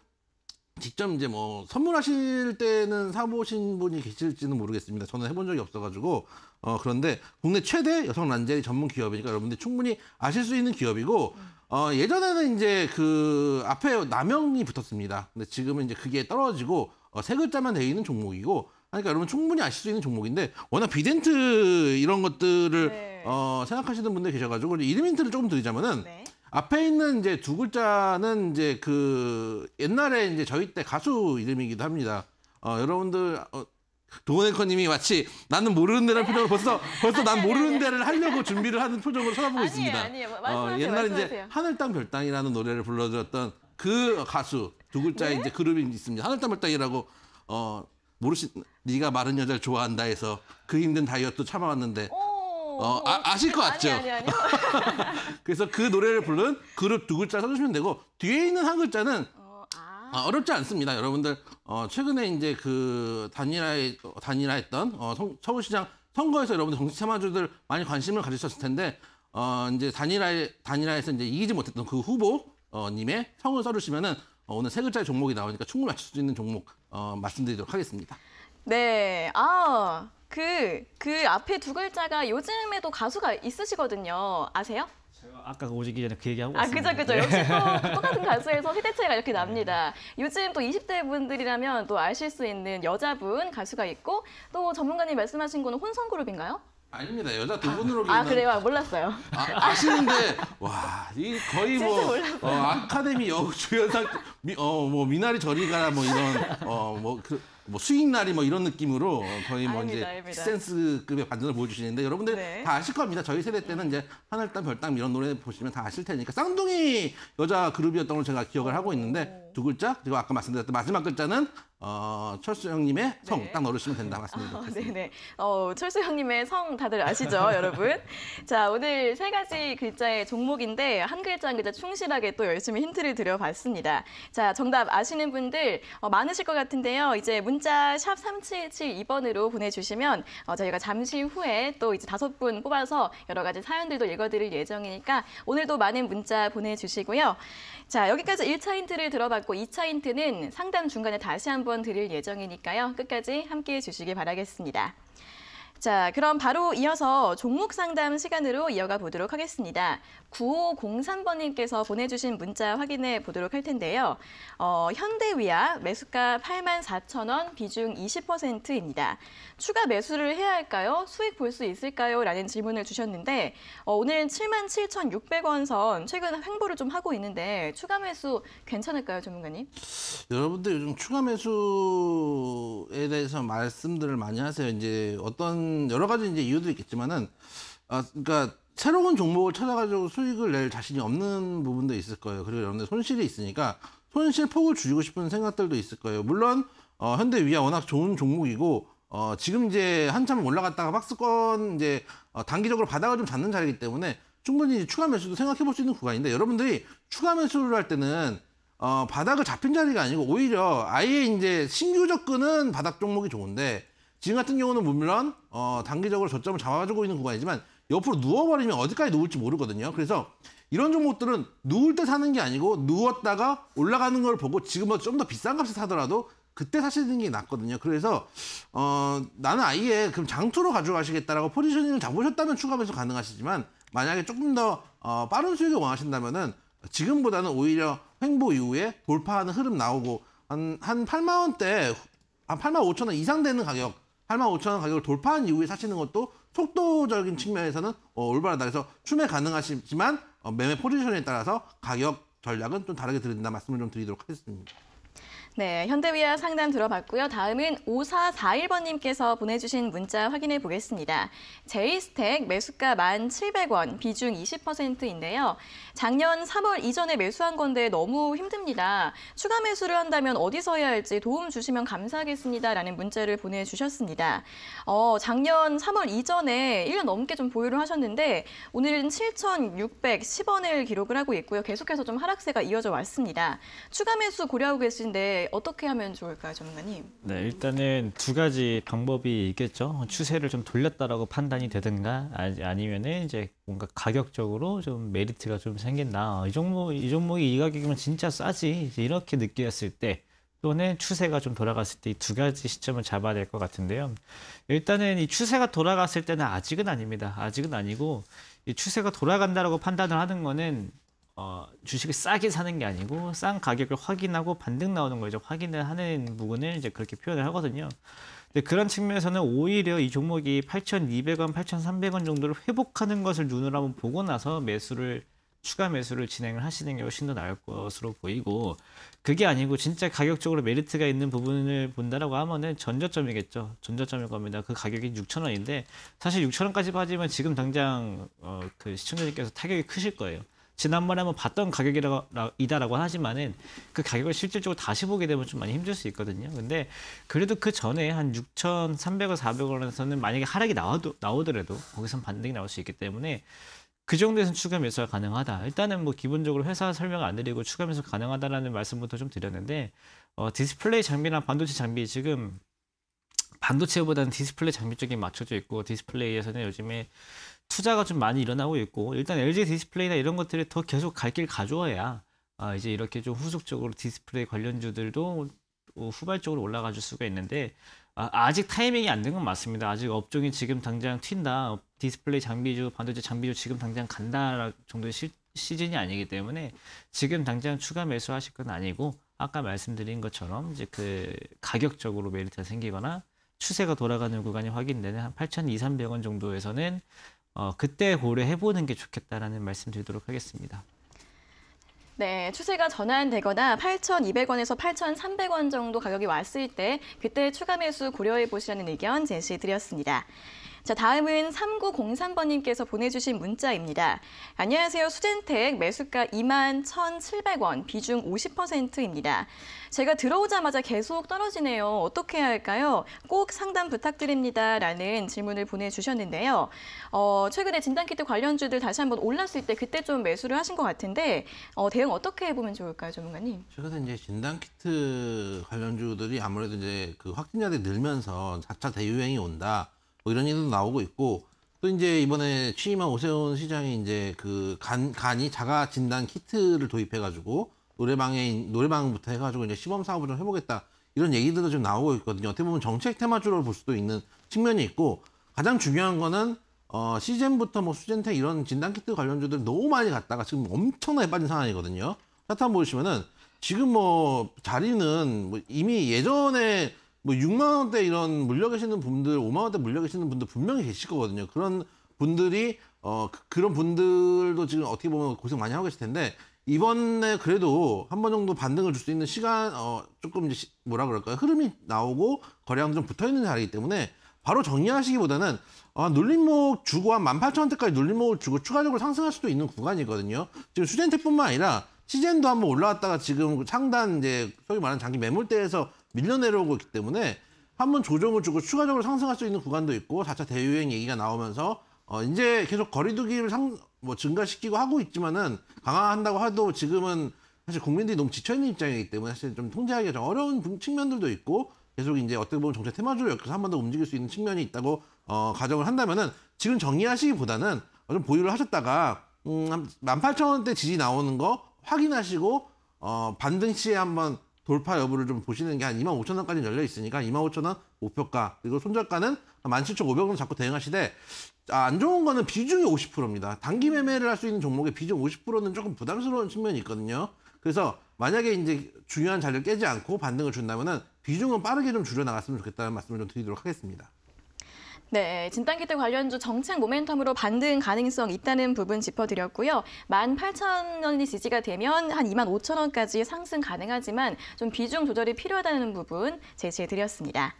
직접 이제 뭐 선물하실 때는 사보신 분이 계실지는 모르겠습니다. 저는 해본 적이 없어가지고 어 그런데 국내 최대 여성 란제리 전문 기업이니까 여러분들 충분히 아실 수 있는 기업이고 어 예전에는 이제 그 앞에 남영이 붙었습니다. 근데 지금은 이제 그게 떨어지고 어, 세 글자만 돼 있는 종목이고 그러니까 여러분 충분히 아실 수 있는 종목인데 워낙 비덴트 이런 것들을 네. 어 생각하시는 분들 계셔가지고 이름 힌트를 조금 드리자면은 네. 앞에 있는 이제 두 글자는 이제 그 옛날에 이제 저희 때 가수 이름이기도 합니다. 어, 여러분들 어, 도원앵커님이 마치 나는 모르는 데라는 표정으로 벌써 벌써 난 아니, 아니, 모르는 아니. 데를 하려고 준비를 하는 표정으로 쳐다보고 아니에요, 있습니다. 아니에요. 말씀하세요, 옛날에 이제 말씀하세요. 하늘 땅 별땅이라는 노래를 불러드렸던 그 가수 두 글자의 네? 이제 그룹이 있습니다. 하늘 땅 별땅이라고 어 모르시 네가 마른 여자를 좋아한다 해서 그 힘든 다이어트 참아왔는데 오, 어, 아- 아실 것 같죠? 아니, 아니. 그래서 그 노래를 부른 그룹 두 글자 써주시면 되고 뒤에 있는 한 글자는 어, 아. 아, 어렵지 않습니다. 여러분들 어, 최근에 이제 그 단일화에 어, 단일화했던 어, 성- 서울시장 선거에서 여러분들 정치 참여주들 많이 관심을 가지셨을 텐데 어, 이제 단일화에 단일화에서 이제 이기지 못했던 그 후보 어, 님의 성을 써주시면은 어, 오늘 세 글자의 종목이 나오니까 충분히 맞출 수 있는 종목 어, 말씀드리도록 하겠습니다. 네. 아, 그, 그 앞에 두 글자가 요즘에도 가수가 있으시거든요. 아세요? 제가 아까 오시기 전에 그 얘기하고 아, 왔습니다. 그죠, 그죠. 역시 또 똑같은 가수에서 세대 차이가 이렇게 납니다. 요즘 또 20대 분들이라면 또 아실 수 있는 여자분 가수가 있고 또 전문가님 말씀하신 거는 혼성그룹인가요? 아닙니다. 여자 두 분으로 아, 기는 그래요? 몰랐어요. 아, 시는데 와, 이 거의 뭐. 어, 아카데미 여우 주연상 미, 어, 뭐 미나리 저리 가라 뭐 이런 어뭐 그, 뭐 수익 날이 뭐 이런 느낌으로 거의 뭐 아닙니다, 이제. 센스급의 반전을 보여주시는데 여러분들 네. 다 아실 겁니다. 저희 세대 때는 이제 하늘땅 별땅 이런 노래 보시면 다 아실 테니까 쌍둥이 여자 그룹이었던 걸 제가 기억을 하고 있는데 두 글자 그리고 아까 말씀드렸던 마지막 글자는 어, 철수 형님의 성 네. 딱 넣으시면 된다 말씀드리도록 어, 하겠습니다. 네네. 어, 철수 형님의 성 다들 아시죠, 여러분? 자, 오늘 세 가지 글자의 종목인데 한 글자 한 글자 충실하게 또 열심히 힌트를 드려봤습니다. 자, 정답 아시는 분들 어, 많으실 것 같은데요. 이제 문자 샵 3772번으로 보내주시면 어, 저희가 잠시 후에 또 이제 다섯 분 뽑아서 여러 가지 사연들도 읽어드릴 예정이니까 오늘도 많은 문자 보내주시고요. 자, 여기까지 1차 힌트를 들어봤고 2차 힌트는 상담 중간에 다시 한번 드릴 예정이니까요. 끝까지 함께 해 주시기 바라겠습니다. 자, 그럼 바로 이어서 종목 상담 시간으로 이어가 보도록 하겠습니다. 9503번님께서 보내주신 문자 확인해 보도록 할 텐데요. 어, 현대위아 매수가 84,000원, 비중 20%입니다. 추가 매수를 해야 할까요? 수익 볼 수 있을까요? 라는 질문을 주셨는데 어, 오늘 77,600원 선 최근 횡보를 좀 하고 있는데 추가 매수 괜찮을까요, 전문가님? 여러분들 요즘 추가 매수에 대해서 말씀들을 많이 하세요. 이제 어떤 여러 가지 이제 이유도 있겠지만은 아 그러니까 새로운 종목을 찾아가지고 수익을 낼 자신이 없는 부분도 있을 거예요. 그리고 여러분들 손실이 있으니까 손실 폭을 줄이고 싶은 생각들도 있을 거예요. 물론 어, 현대 위아 워낙 좋은 종목이고 어, 지금 이제 한참 올라갔다가 박스권 이제 어, 단기적으로 바닥을 좀 잡는 자리이기 때문에 충분히 추가 매수도 생각해 볼 수 있는 구간인데 여러분들이 추가 매수를 할 때는 어, 바닥을 잡힌 자리가 아니고 오히려 아예 이제 신규 접근은 바닥 종목이 좋은데 지금 같은 경우는 물론 어, 단기적으로 저점을 잡아주고 있는 구간이지만 옆으로 누워버리면 어디까지 누울지 모르거든요. 그래서 이런 종목들은 누울 때 사는 게 아니고 누웠다가 올라가는 걸 보고 지금보다 좀 더 비싼 값에 사더라도 그때 사시는 게 낫거든요. 그래서 어, 나는 아예 그럼 장투로 가져가시겠다라고 포지셔닝을 잡으셨다면 추가 매수 가능하시지만 만약에 조금 더 어, 빠른 수익을 원하신다면은 지금보다는 오히려 횡보 이후에 돌파하는 흐름 나오고 한, 한 8만 원대, 한 8만 5천 원 이상 되는 가격, 8만 5천 원 가격을 돌파한 이후에 사시는 것도 속도적인 측면에서는 어, 올바르다. 그래서 추매 가능하시지만 어, 매매 포지션에 따라서 가격 전략은 좀 다르게 드린다 말씀을 좀 드리도록 하겠습니다. 네, 현대위아 상담 들어봤고요. 다음은 5441번님께서 보내주신 문자 확인해 보겠습니다. 제이스택 매수가 1,700원, 비중 20%인데요. 작년 3월 이전에 매수한 건데 너무 힘듭니다. 추가 매수를 한다면 어디서 해야 할지 도움 주시면 감사하겠습니다. 라는 문자를 보내주셨습니다. 어, 작년 3월 이전에 1년 넘게 좀 보유를 하셨는데 오늘은 7,610원을 기록을 하고 있고요. 계속해서 좀 하락세가 이어져 왔습니다. 추가 매수 고려하고 계신데 어떻게 하면 좋을까요, 전문가님? 네, 일단은 두 가지 방법이 있겠죠. 추세를 좀 돌렸다라고 판단이 되든가 아니- 아니면은 이제 뭔가 가격적으로 좀 메리트가 좀 생긴다. 이 종목 이 종목이 이 가격이면 진짜 싸지. 이렇게 느꼈을 때 또는 추세가 좀 돌아갔을 때 이 두 가지 시점을 잡아야 될 것 같은데요. 일단은 이 추세가 돌아갔을 때는 아직은 아닙니다. 아직은 아니고 이 추세가 돌아간다라고 판단을 하는 거는 어, 주식을 싸게 사는 게 아니고 싼 가격을 확인하고 반등 나오는 걸 이제 확인을 하는 부분을 이제 그렇게 표현을 하거든요. 근데 그런 측면에서는 오히려 이 종목이 8,200원, 8,300원 정도를 회복하는 것을 눈으로 한번 보고 나서 매수를 추가 매수를 진행을 하시는 게 훨씬 더 나을 것으로 보이고 그게 아니고 진짜 가격적으로 메리트가 있는 부분을 본다라고 하면은 전저점이겠죠. 전저점일 겁니다. 그 가격이 6,000원인데 사실 6,000원까지 빠지면 지금 당장 어, 그 시청자님께서 타격이 크실 거예요. 지난번에 한번 봤던 가격이다라고 하지만은 그 가격을 실질적으로 다시 보게 되면 좀 많이 힘들 수 있거든요. 근데 그래도 그 전에 한 6,300원, 400원에서는 만약에 하락이 나와도 나오더라도 거기선 반등이 나올 수 있기 때문에 그 정도에서는 추가 매수가 가능하다. 일단은 뭐 기본적으로 회사 설명 안 드리고 추가 매수 가능하다라는 말씀부터 좀 드렸는데 어, 디스플레이 장비나 반도체 장비 지금 반도체보다는 디스플레이 장비 쪽이 맞춰져 있고 디스플레이에서는 요즘에 투자가 좀 많이 일어나고 있고 일단 LG 디스플레이나 이런 것들이 더 계속 갈 길 가져와야 아, 이제 이렇게 좀 후속적으로 디스플레이 관련주들도 어, 후발적으로 올라가 줄 수가 있는데 아, 아직 타이밍이 안 된 건 맞습니다. 아직 업종이 지금 당장 튄다. 디스플레이 장비주, 반도체 장비주 지금 당장 간다 정도의 시, 시즌이 아니기 때문에 지금 당장 추가 매수하실 건 아니고 아까 말씀드린 것처럼 이제 그 가격적으로 메리트가 생기거나 추세가 돌아가는 구간이 확인되는 한 8,200, 300원 정도에서는 어, 그때 고려해보는 게 좋겠다라는 말씀 드리도록 하겠습니다. 네, 추세가 전환되거나 8,200원에서 8,300원 정도 가격이 왔을 때 그때 추가 매수 고려해 보시라는 의견 제시드렸습니다. 자, 다음은 3903번님께서 보내주신 문자입니다. 안녕하세요. 수젠텍 매수가 2만 1,700원, 비중 50%입니다. 제가 들어오자마자 계속 떨어지네요. 어떻게 해야 할까요? 꼭 상담 부탁드립니다. 라는 질문을 보내주셨는데요. 어, 최근에 진단키트 관련주들 다시 한번 올랐을 때 그때 좀 매수를 하신 것 같은데 어, 대응 어떻게 해보면 좋을까요, 전문가님? 최근에 이제 진단키트 관련주들이 아무래도 이제 그 확진자들이 늘면서 4차 대유행이 온다. 뭐 이런 얘기도 나오고 있고 또 이제 이번에 취임한 오세훈 시장이 이제 그 간, 간이 자가 진단 키트를 도입해가지고 노래방에, 노래방부터 해가지고 이제 시범 사업을 좀 해보겠다. 이런 얘기들도 좀 나오고 있거든요. 어떻게 보면 정책 테마주로 볼 수도 있는 측면이 있고 가장 중요한 거는 어, 시젠부터 뭐 수젠텍 이런 진단 키트 관련주들 너무 많이 갔다가 지금 엄청나게 빠진 상황이거든요. 차트 한번 보시면은 지금 뭐 자리는 뭐 이미 예전에 뭐 6만 원대 이런 물려 계시는 분들, 5만 원대 물려 계시는 분들 분명히 계실 거거든요. 그런 분들이 어 그, 런 분들도 지금 어떻게 보면 고생 많이 하고 계실 텐데 이번에 그래도 한 번 정도 반등을 줄 수 있는 시간 어 조금 이제 시- 뭐라 그럴까요? 흐름이 나오고 거래량도 좀 붙어 있는 자리이기 때문에 바로 정리하시기보다는 아, 눌림목 주고 한 18,000원대까지 눌림목을 주고 추가적으로 상승할 수도 있는 구간이거든요. 지금 수젠텍뿐만 아니라 시젠도 한번 올라왔다가 지금 상단 이제 소위 말하는 장기 매물대에서 밀려 내려오고 있기 때문에 한번 조정을 주고 추가적으로 상승할 수 있는 구간도 있고 4차 대유행 얘기가 나오면서 어 이제 계속 거리두기를 상 뭐 증가시키고 하고 있지만은 강화한다고 해도 지금은 사실 국민들이 너무 지쳐 있는 입장이기 때문에 사실 좀 통제하기가 좀 어려운 부- 측면들도 있고 계속 이제 어떻게 보면 정책 테마주로 엮여서 한 번 더 움직일 수 있는 측면이 있다고 어 가정을 한다면은 지금 정리하시기보다는 어, 좀 보유를 하셨다가 음 18,000원대 지지 나오는 거 확인하시고 어 반등 시에 한번 돌파 여부를 좀 보시는 게 한 25,000원까지 열려 있으니까 25,000원 목표가 그리고 손절가는 17,500원 잡고 대응하시되 아, 안 좋은 거는 비중이 50%입니다. 단기 매매를 할 수 있는 종목의 비중 50%는 조금 부담스러운 측면이 있거든요. 그래서 만약에 이제 중요한 자리를 깨지 않고 반등을 준다면은 비중은 빠르게 좀 줄여 나갔으면 좋겠다는 말씀을 좀 드리도록 하겠습니다. 네, 진단키트 관련주 정책 모멘텀으로 반등 가능성 있다는 부분 짚어드렸고요. 18,000원이 지지가 되면 한 25,000원까지 상승 가능하지만 좀 비중 조절이 필요하다는 부분 제시해드렸습니다.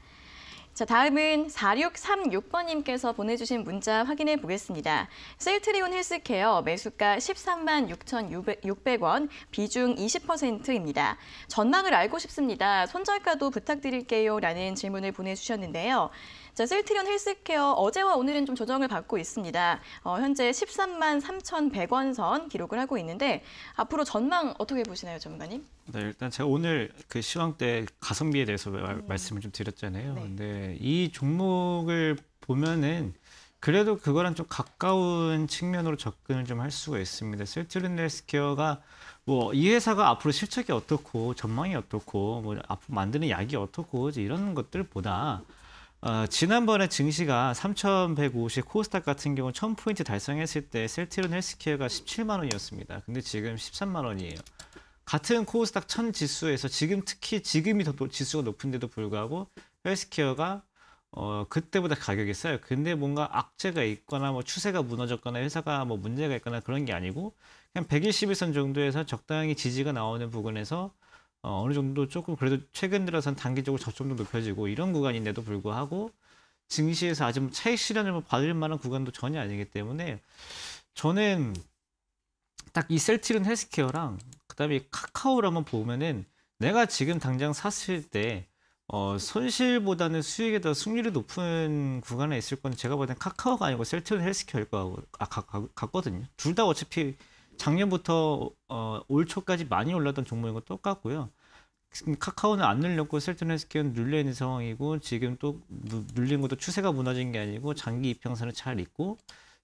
자, 다음은 4636번님께서 보내주신 문자 확인해 보겠습니다. 셀트리온 헬스케어 매수가 13만 6,600원, 비중 20%입니다. 전망을 알고 싶습니다. 손절가도 부탁드릴게요. 라는 질문을 보내주셨는데요. 자, 셀트리온 헬스케어 어제와 오늘은 좀 조정을 받고 있습니다. 어, 현재 13만 3,100원 선 기록을 하고 있는데 앞으로 전망 어떻게 보시나요, 전문가님? 네, 일단 제가 오늘 그 시황 때 가성비에 대해서 말- 말씀을 좀 드렸잖아요. 네. 근데 이 종목을 보면은 그래도 그거랑 좀 가까운 측면으로 접근을 좀 할 수가 있습니다. 셀트리온 헬스케어가 뭐 이 회사가 앞으로 실적이 어떻고 전망이 어떻고 뭐 앞으로 만드는 약이 어떻고 이제 이런 것들보다 어, 지난번에 증시가 3,150 코스닥 같은 경우 1,000포인트 달성했을 때 셀트리온 헬스케어가 17만 원이었습니다. 근데 지금 13만 원이에요. 같은 코스닥 1000 지수에서 지금 특히 지금이 더 노- 지수가 높은데도 불구하고 헬스케어가 어 그때보다 가격이 싸요. 근데 뭔가 악재가 있거나 뭐 추세가 무너졌거나 회사가 뭐 문제가 있거나 그런 게 아니고 그냥 120일선 정도에서 적당히 지지가 나오는 부분에서 어, 어느 정도 조금 그래도 최근 들어선 단기적으로 저점도 높여지고 이런 구간인데도 불구하고 증시에서 아직 뭐 차익 실현을 뭐 받을 만한 구간도 전혀 아니기 때문에 저는 딱 이 셀트리온 헬스케어랑 그다음에 이 카카오를 한번 보면은 내가 지금 당장 샀을 때 어, 손실보다는 수익이 더 승률이 높은 구간에 있을 건 제가 보기엔 카카오가 아니고 셀트리온 헬스케어일 거 아, 같거든요. 둘 다 어차피 작년부터 어, 올 초까지 많이 올랐던 종목인 건 똑같고요. 지금 카카오는 안 눌렸고 셀트리온 헬스케어는 눌려 있는 상황이고 지금 또 누- 눌린 것도 추세가 무너진 게 아니고 장기 이평선을 잘 있고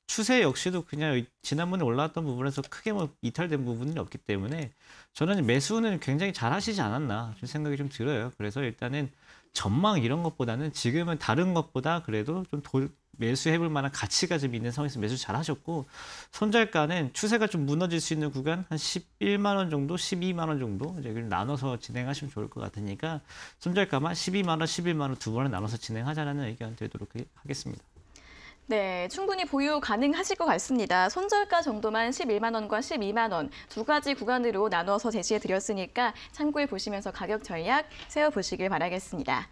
추세 역시도 그냥 지난번에 올라왔던 부분에서 크게 뭐 이탈된 부분이 없기 때문에 저는 매수는 굉장히 잘 하시지 않았나 좀 생각이 좀 들어요. 그래서 일단은 전망 이런 것보다는 지금은 다른 것보다 그래도 좀 도- 매수해볼 만한 가치가 좀 있는 상황에서 매수 잘 하셨고 손절가는 추세가 좀 무너질 수 있는 구간 한 11만 원 정도, 12만 원 정도 이제 나눠서 진행하시면 좋을 것 같으니까 손절가만 12만 원, 11만 원 두 번에 나눠서 진행하자라는 의견 드리도록 하겠습니다. 네, 충분히 보유 가능하실 것 같습니다. 손절가 정도만 11만 원과 12만 원 두 가지 구간으로 나눠서 제시해 드렸으니까 참고해 보시면서 가격 전략 세워 보시길 바라겠습니다.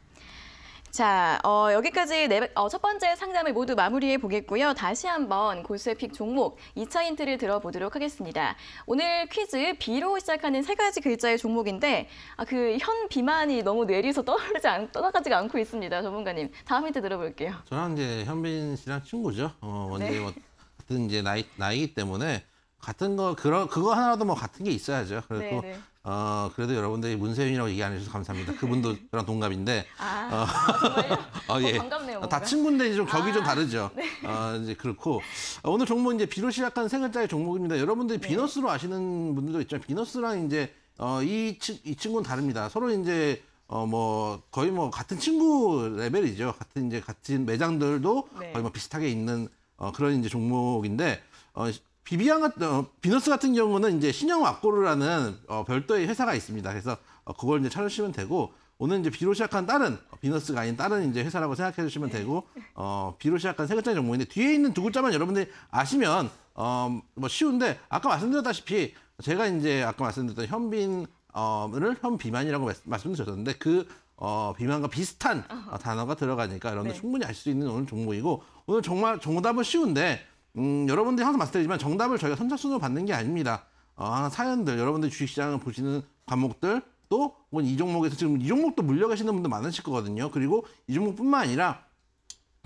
자, 어, 여기까지 네, 어, 첫 번째 상담을 모두 마무리해 보겠고요. 다시 한번 고수의 픽 종목 2차 힌트를 들어보도록 하겠습니다. 오늘 퀴즈 B로 시작하는 세 가지 글자의 종목인데 아, 그 현 비만이 너무 뇌리에서 떠오르지 않, 떠나가지가 않고 있습니다. 전문가님. 다음 힌트 들어볼게요. 저랑 이제 현빈 씨랑 친구죠. 어, 원래 네. 뭐 같은 이제 나이 나이기 때문에 같은 거 그런 그거 하나라도 뭐 같은 게 있어야죠. 그리고 네, 네. 어 그래도 여러분들이 문세윤이라고 얘기 안 해주셔서 감사합니다. 그분도 저랑 동갑인데 아, 정말요? 어, 어, 예. 반갑네요. 어, 뭔가. 다 친구인데 좀 격이 좀 아, 다르죠. 어, 이제 그렇고 어, 오늘 종목 이제 비로 시작한 세 글자의 종목입니다. 여러분들이 네. 비너스로 아시는 분들도 있죠. 비너스랑 이제 어, 이, 치- 이 친구는 다릅니다. 서로 이제 어 뭐 거의 뭐 같은 친구 레벨이죠. 같은 이제 같은 매장들도 네. 거의 뭐 비슷하게 있는 어 그런 이제 종목인데 어 비비안 같은 어, 비너스 같은 경우는 이제 신형 왁고르라는 어, 별도의 회사가 있습니다. 그래서 어, 그걸 이제 찾으시면 되고 오늘 이제 비로 시작한 다른 어, 비너스가 아닌 다른 이제 회사라고 생각해 주시면 되고 어 비로 시작한 세 글자 종목인데 뒤에 있는 두 글자만 여러분들이 아시면 어 뭐 쉬운데 아까 말씀드렸다시피 제가 이제 아까 말씀드렸던 현빈 어를 현비만이라고 말씀- 말씀드렸는데 그 어, 비만과 비슷한 어, 단어가 들어가니까 여러분들 네. 충분히 알 수 있는 오늘 종목이고 오늘 정말 정답은 쉬운데 음, 여러분들이 항상 말씀드리지만 정답을 저희가 선착순으로 받는 게 아닙니다. 어, 사연들 여러분들 주식시장을 보시는 과목들 또 혹은 이 종목에서 지금 이 종목도 물려 계시는 분들 많으실 거거든요. 그리고 이 종목뿐만 아니라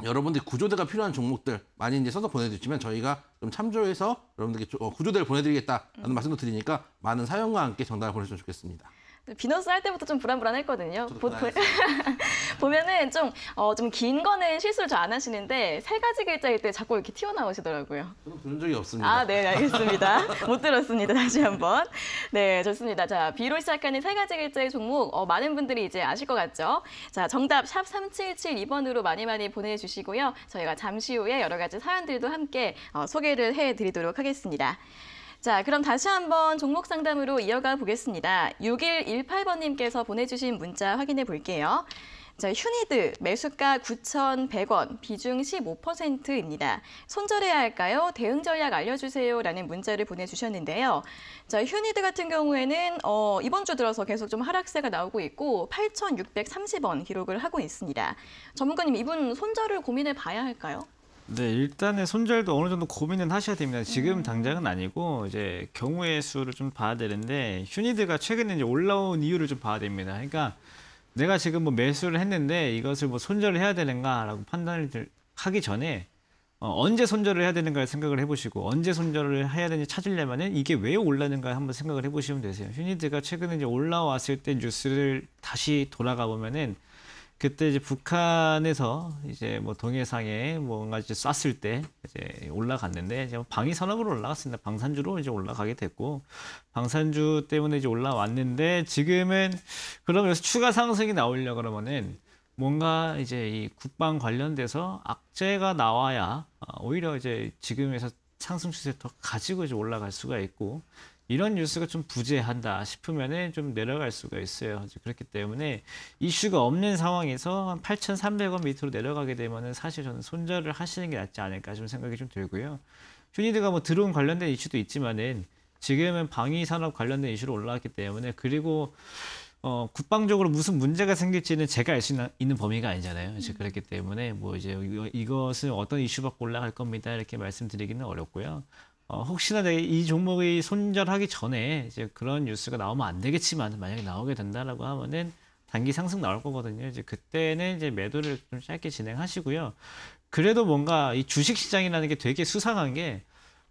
여러분들 구조대가 필요한 종목들 많이 이제 써서 보내주시면 저희가 좀 참조해서 여러분들께 조- 어, 구조대를 보내드리겠다라는 말씀도 드리니까 많은 사연과 함께 정답을 보내주시면 좋겠습니다. 비너스 할 때부터 좀 불안불안했거든요. 저도 보, 불안했어요. 보면은 좀, 어, 좀 긴 거는 실수를 잘 안 하시는데 세 가지 글자일 때 자꾸 이렇게 튀어나오시더라고요. 저는 들은 적이 없습니다. 아, 네, 알겠습니다. 못 들었습니다. 다시 한번. 네, 좋습니다. 자, B로 시작하는 세 가지 글자의 종목, 어, 많은 분들이 이제 아실 것 같죠? 자, 정답 샵 3772번으로 많이 많이 보내주시고요. 저희가 잠시 후에 여러 가지 사연들도 함께 어, 소개를 해드리도록 하겠습니다. 자, 그럼 다시 한번 종목 상담으로 이어가 보겠습니다. 6118번님께서 보내주신 문자 확인해 볼게요. 자, 휴니드 매수가 9,100원, 비중 15%입니다. 손절해야 할까요? 대응 전략 알려주세요. 라는 문자를 보내주셨는데요. 자, 휴니드 같은 경우에는 어, 이번 주 들어서 계속 좀 하락세가 나오고 있고 8,630원 기록을 하고 있습니다. 전문가님, 이분 손절을 고민해 봐야 할까요? 네, 일단은 손절도 어느 정도 고민은 하셔야 됩니다. 지금 당장은 아니고 이제 경우의 수를 좀 봐야 되는데 휴니드가 최근에 이제 올라온 이유를 좀 봐야 됩니다. 그러니까 내가 지금 뭐 매수를 했는데 이것을 뭐 손절을 해야 되는가라고 판단을 들- 하기 전에 어, 언제 손절을 해야 되는가를 생각을 해보시고 언제 손절을 해야 되는지 찾으려면은 이게 왜 올랐는가 한번 생각을 해보시면 되세요. 휴니드가 최근에 이제 올라왔을 때 뉴스를 다시 돌아가 보면은 그때 이제 북한에서 이제 뭐 동해상에 뭔가 이제 쐈을 때 이제 올라갔는데 이제 방위 산업으로 올라갔습니다. 방산주로 이제 올라가게 됐고 방산주 때문에 이제 올라왔는데 지금은 그러면서 추가 상승이 나오려 그러면은 뭔가 이제 이 국방 관련돼서 악재가 나와야 어, 오히려 이제 지금에서 상승 추세 더 가지고 이제 올라갈 수가 있고 이런 뉴스가 좀 부재한다 싶으면은 좀 내려갈 수가 있어요. 그렇기 때문에 이슈가 없는 상황에서 한 8,300원 밑으로 내려가게 되면은 사실 저는 손절을 하시는 게 낫지 않을까 좀 생각이 좀 들고요. 휴니드가 뭐 드론 관련된 이슈도 있지만은 지금은 방위 산업 관련된 이슈로 올라왔기 때문에 그리고 어, 국방적으로 무슨 문제가 생길지는 제가 알 수 있는 범위가 아니잖아요. 이제 그렇기 때문에 뭐 이제 이것은 어떤 이슈 받고 올라갈 겁니다. 이렇게 말씀드리기는 어렵고요. 어, 혹시나 이 종목이 손절하기 전에 이제 그런 뉴스가 나오면 안 되겠지만 만약에 나오게 된다라고 하면은 단기 상승 나올 거거든요. 이제 그때는 이제 매도를 좀 짧게 진행하시고요. 그래도 뭔가 이 주식 시장이라는 게 되게 수상한 게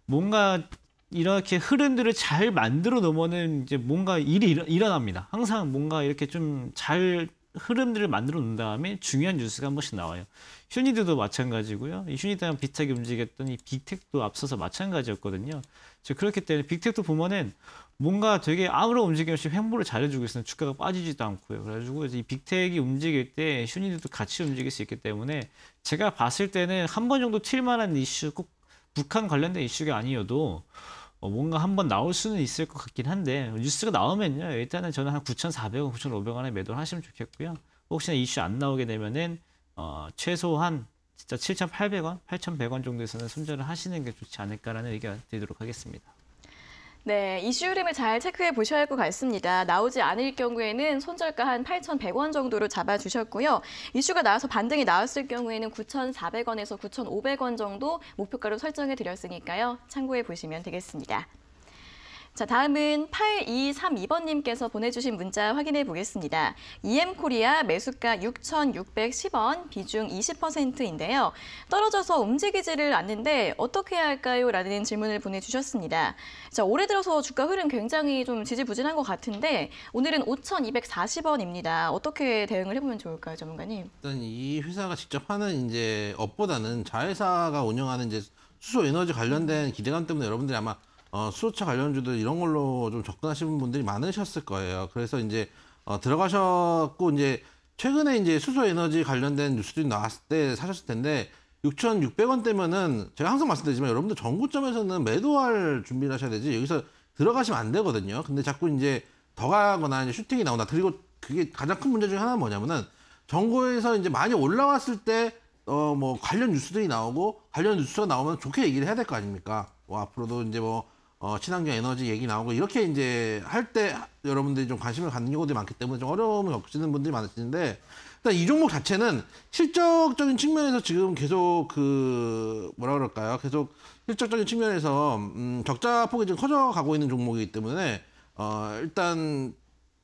뭔가 이렇게 흐름들을 잘 만들어 놓으면은 이제 뭔가 일이 일어, 일어납니다. 항상 뭔가 이렇게 좀 잘 흐름들을 만들어 놓은 다음에 중요한 뉴스가 한 번씩 나와요. 휴니드도 마찬가지고요. 이 휴니드랑 비슷하게 움직였던 이 빅텍도 앞서서 마찬가지였거든요. 저 그렇기 때문에 빅텍도 보면은 뭔가 되게 아무런 움직임 없이 횡보를 잘해주고 있으면 주가가 빠지지도 않고요. 그래가지고 이 빅텍이 움직일 때 휴니드도 같이 움직일 수 있기 때문에 제가 봤을 때는 한 번 정도 튈 만한 이슈 꼭 북한 관련된 이슈가 아니어도 어, 뭔가 한번 나올 수는 있을 것 같긴 한데 뉴스가 나오면요 일단은 저는 한 9,400원, 9,500원에 매도를 하시면 좋겠고요. 혹시나 이슈 안 나오게 되면은 어, 최소한 진짜 7,800원, 8,100원 정도에서는 손절을 하시는 게 좋지 않을까라는 의견 드리도록 하겠습니다. 네, 이슈 흐름을 잘 체크해 보셔야 할 것 같습니다. 나오지 않을 경우에는 손절가 한 8,100원 정도로 잡아주셨고요. 이슈가 나와서 반등이 나왔을 경우에는 9,400원에서 9,500원 정도 목표가로 설정해 드렸으니까요. 참고해 보시면 되겠습니다. 자, 다음은 8232번님께서 보내주신 문자 확인해 보겠습니다. EM코리아 매수가 6,610원, 비중 20%인데요. 떨어져서 움직이지를 않는데 어떻게 해야 할까요? 라는 질문을 보내주셨습니다. 자, 올해 들어서 주가 흐름 굉장히 좀 지지부진한 것 같은데 오늘은 5,240원입니다. 어떻게 대응을 해보면 좋을까요, 전문가님? 일단 이 회사가 직접 하는 이제 업보다는 자회사가 운영하는 이제 수소 에너지 관련된 기대감 때문에 여러분들이 아마 어, 수소차 관련주들 이런 걸로 좀 접근하시는 분들이 많으셨을 거예요. 그래서 이제 어, 들어가셨고 이제 최근에 이제 수소 에너지 관련된 뉴스들이 나왔을 때 사셨을 텐데 6,600원대면은 제가 항상 말씀드리지만 여러분들 정구점에서는 매도할 준비를 하셔야 되지 여기서 들어가시면 안 되거든요. 근데 자꾸 이제 더 가거나 이제 슈팅이 나온다. 그리고 그게 가장 큰 문제 중에 하나는 뭐냐면은 정부에서 이제 많이 올라왔을 때 어 뭐 관련 뉴스들이 나오고 관련 뉴스가 나오면 좋게 얘기를 해야 될 거 아닙니까? 뭐 앞으로도 이제 뭐 어, 친환경 에너지 얘기 나오고 이렇게 이제 할 때 여러분들이 좀 관심을 갖는 경우들이 많기 때문에 좀 어려움을 겪으시는 분들이 많으시는데 일단 이 종목 자체는 실적적인 측면에서 지금 계속 그 뭐라 그럴까요? 계속 실적적인 측면에서 음, 적자 폭이 좀 커져가고 있는 종목이기 때문에 어, 일단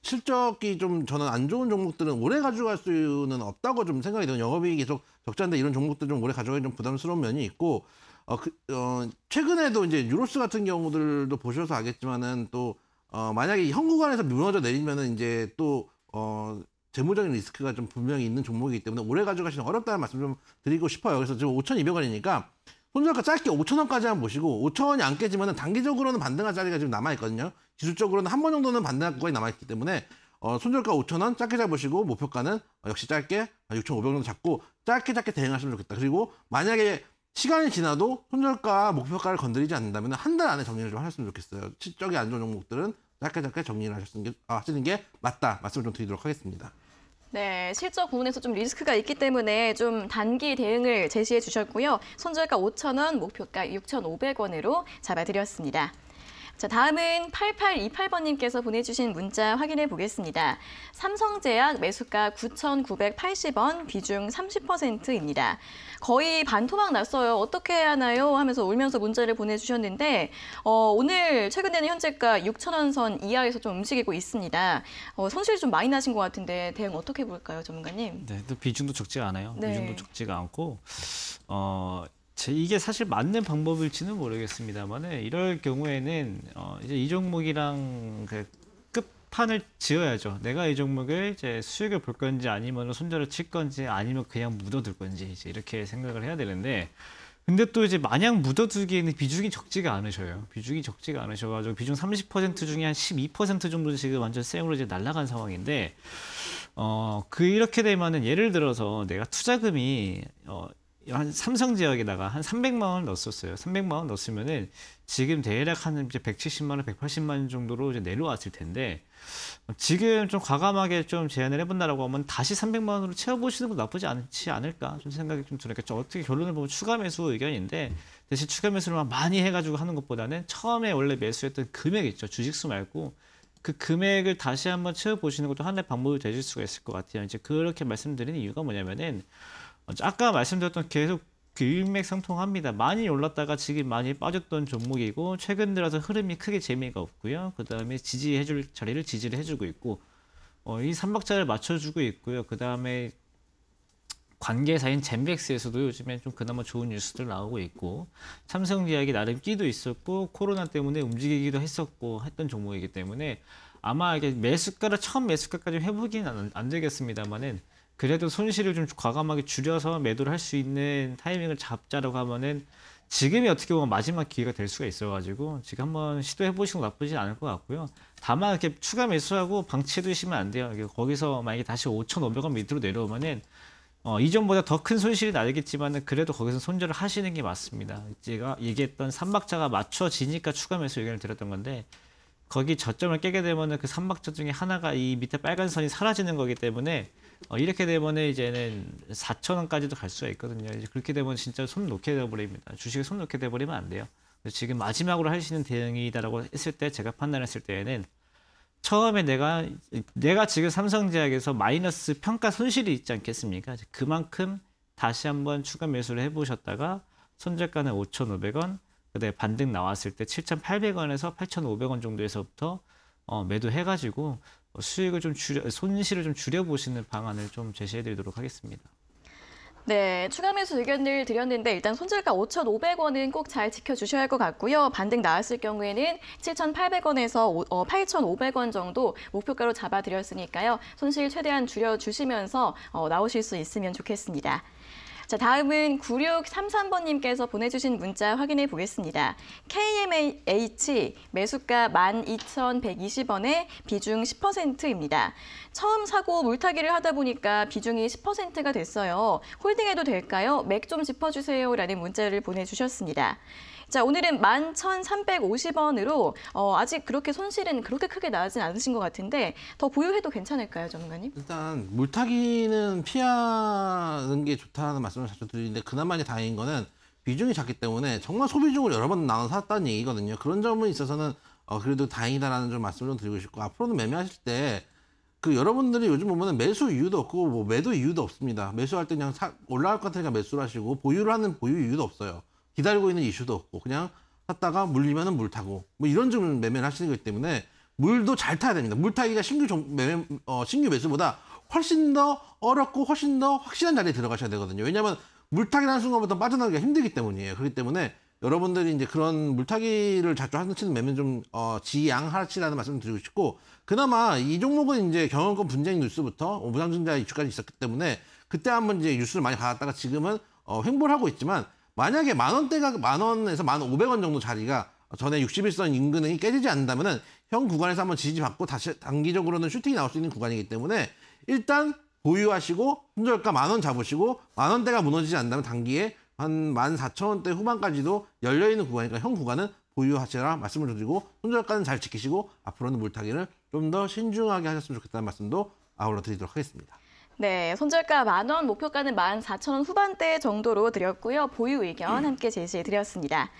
실적이 좀 저는 안 좋은 종목들은 오래 가져갈 수는 없다고 좀 생각이 돼요. 영업이익이 계속 적자인데 이런 종목들 좀 오래 가져가기 좀 부담스러운 면이 있고 어, 그, 어, 최근에도 이제 유로스 같은 경우들도 보셔서 알겠지만은 또, 어, 만약에 현 구간에서 무너져 내리면은 이제 또, 어, 재무적인 리스크가 좀 분명히 있는 종목이기 때문에 오래 가져가시는 어렵다는 말씀 좀 드리고 싶어요. 그래서 지금 5,200원이니까 손절가 짧게 5,000원까지 한번 보시고 5,000원이 안 깨지면은 단기적으로는 반등할 자리가 지금 남아 있거든요. 기술적으로는 한 번 정도는 반등할 거에 남아 있기 때문에 어, 손절가 5,000원 짧게 잡으시고 목표가는 어, 역시 짧게 6,500원 정도 잡고 짧게 짧게 대응하시면 좋겠다. 그리고 만약에 시간이 지나도 손절가 목표가를 건드리지 않는다면 한 달 안에 정리를 좀 하셨으면 좋겠어요. 실적이 안 좋은 종목들은 짧게 짧게 정리를 하셨는 게, 아, 하시는 게 맞다 말씀을 좀 드리도록 하겠습니다. 네, 실적 부분에서 좀 리스크가 있기 때문에 좀 단기 대응을 제시해 주셨고요. 손절가 5,000원, 목표가 6,500원으로 잡아드렸습니다. 자, 다음은 8828번님께서 보내주신 문자 확인해 보겠습니다. 삼성제약 매수가 9,980원, 비중 30%입니다. 거의 반토막 났어요. 어떻게 해야 하나요? 하면서 울면서 문자를 보내주셨는데 어, 오늘 최근에는 현재가 6,000원 선 이하에서 좀 움직이고 있습니다. 어, 손실이 좀 많이 나신 것 같은데 대응 어떻게 볼까요, 전문가님? 네, 또 비중도 적지가 않아요. 네. 비중도 적지가 않고 어 제 이게 사실 맞는 방법일지는 모르겠습니다만은 이럴 경우에는 어 이제 이 종목이랑 그 끝판을 지어야죠. 내가 이 종목을 이제 수익을 볼 건지 아니면 손절을 칠 건지 아니면 그냥 묻어둘 건지 이제 이렇게 생각을 해야 되는데 근데 또 이제 마냥 묻어두기에는 비중이 적지가 않으셔요. 비중이 적지가 않으셔가지고 비중 30% 중에 한 12% 정도 지금 완전 쌩으로 이제 날아간 상황인데 어, 그 이렇게 되면은 예를 들어서 내가 투자금이 어, 한 삼성 지역에다가 한 300만 원을 넣었었어요. 300만 원 넣었으면은 지금 대략 한 이제 170만 원, 180만 원 정도로 이제 내려왔을 텐데 어, 지금 좀 과감하게 좀 제안을 해본다라고 하면 다시 300만 원으로 채워보시는 것도 나쁘지 않지 않을까 좀 생각이 좀 들으니까 좀 어떻게 결론을 보면 추가 매수 의견인데 대신 추가 매수를 많이 해가지고 하는 것보다는 처음에 원래 매수했던 금액 있죠 주식수 말고 그 금액을 다시 한번 채워보시는 것도 하나의 방법이 되실 수가 있을 것 같아요. 이제 그렇게 말씀드리는 이유가 뭐냐면은 어, 아까 말씀드렸던 계속 그 일맥상통합니다. 많이 올랐다가 지금 많이 빠졌던 종목이고 최근 들어서 흐름이 크게 재미가 없고요. 그 다음에 지지해줄 자리를 지지를 해주고 있고 어, 이 삼박자를 맞춰주고 있고요. 그 다음에 관계사인 젠백스에서도 요즘에 좀 그나마 좋은 뉴스들 나오고 있고 삼성제약이 나름 끼도 있었고 코로나 때문에 움직이기도 했었고 했던 종목이기 때문에 아마 이게 매수가를 처음 매수가까지 회복이 안, 안 되겠습니다만은 그래도 손실을 좀 과감하게 줄여서 매도를 할 수 있는 타이밍을 잡자라고 하면은 지금이 어떻게 보면 마지막 기회가 될 수가 있어가지고 지금 한번 시도해 보시는 거 나쁘지 않을 것 같고요. 다만 이렇게 추가 매수하고 방치해 두시면 안 돼요. 거기서 만약에 다시 5,500원 밑으로 내려오면은 어, 이전보다 더 큰 손실이 나겠지만은 그래도 거기서 손절을 하시는 게 맞습니다. 제가 얘기했던 삼박자가 맞춰지니까 추가 매수 의견을 드렸던 건데 거기 저점을 깨게 되면은 그 삼박자 중에 하나가 이 밑에 빨간 선이 사라지는 거기 때문에 어, 이렇게 되면은 이제는 4천 원까지도 갈 수가 있거든요. 이제 그렇게 되면 진짜 손 놓게 돼버립니다. 주식에 손 놓게 돼버리면 안 돼요. 지금 마지막으로 하시는 대응이다라고 했을 때 제가 판단했을 때에는 처음에 내가 내가 지금 삼성제약에서 마이너스 평가 손실이 있지 않겠습니까? 그만큼 다시 한번 추가 매수를 해보셨다가 손절가는 5,500원, 그다음에 반등 나왔을 때 7,800원에서 8,500원 정도에서부터 어, 매도해가지고 수익을 좀 줄여 손실을 좀 줄여 보시는 방안을 좀 제시해 드리도록 하겠습니다. 네, 추가 매수 의견을 드렸는데 일단 손절가 5,500원은 꼭 잘 지켜주셔야 할 것 같고요. 반등 나왔을 경우에는 7,800원에서 8,500원 정도 목표가로 잡아드렸으니까요. 손실 최대한 줄여주시면서 어, 나오실 수 있으면 좋겠습니다. 자, 다음은 9633번님께서 보내주신 문자 확인해 보겠습니다. KMH 매수가 12,120원에 비중 10%입니다. 처음 사고 물타기를 하다 보니까 비중이 10%가 됐어요. 홀딩해도 될까요? 맥 좀 짚어주세요. 라는 문자를 보내주셨습니다. 자, 오늘은 11,350원으로 어, 아직 그렇게 손실은 그렇게 크게 나진 않으신 것 같은데 더 보유해도 괜찮을까요, 전문가님? 일단 물타기는 피하는 게 좋다는 말씀을 자주 드리는데 그나마 다행인 거는 비중이 작기 때문에 정말 소비중을 여러 번 나눠 샀다는 얘기거든요. 그런 점은 있어서는 어, 그래도 다행이다라는 좀 말씀을 좀 드리고 싶고 앞으로는 매매하실 때 그 여러분들이 요즘 보면은 매수 이유도 없고 뭐 매도 이유도 없습니다. 매수할 때 그냥 사, 올라갈 것 같으니까 매수를 하시고 보유를 하는 보유 이유도 없어요. 기다리고 있는 이슈도 없고 그냥 샀다가 물리면은 물 타고 뭐 이런 좀 매매를 하시는 거기 때문에 물도 잘 타야 됩니다. 물 타기가 신규 종, 매매, 어, 신규 매수보다 훨씬 더 어렵고 훨씬 더 확실한 자리에 들어가셔야 되거든요. 왜냐하면 물타기라는 순간부터 빠져나가기가 힘들기 때문이에요. 그렇기 때문에 여러분들이 이제 그런 물타기를 자주 하시는 매매는 좀 어, 지양하시라는 말씀을 드리고 싶고 그나마 이 종목은 이제 경영권 분쟁 뉴스부터 무상증자 이슈까지 있었기 때문에 그때 한번 이제 뉴스를 많이 받았다가 지금은 어, 횡보를 하고 있지만 만약에 만 원대가 만 원에서 만 오백 원 정도 자리가 전에 61선 인근이 깨지지 않는다면은 현 구간에서 한번 지지받고 다시 단기적으로는 슈팅이 나올 수 있는 구간이기 때문에 일단 보유하시고 손절가 만 원 잡으시고 만 원대가 무너지지 않는다면 단기에 한 만 사천 원대 후반까지도 열려 있는 구간이니까 현 구간은 보유하시라 말씀을 드리고 손절가는 잘 지키시고 앞으로는 물타기를 좀 더 신중하게 하셨으면 좋겠다는 말씀도 아울러 드리도록 하겠습니다. 네, 손절가 만 원, 목표가는 만 사천 원 후반대 정도로 드렸고요. 보유 의견 함께 제시해 드렸습니다.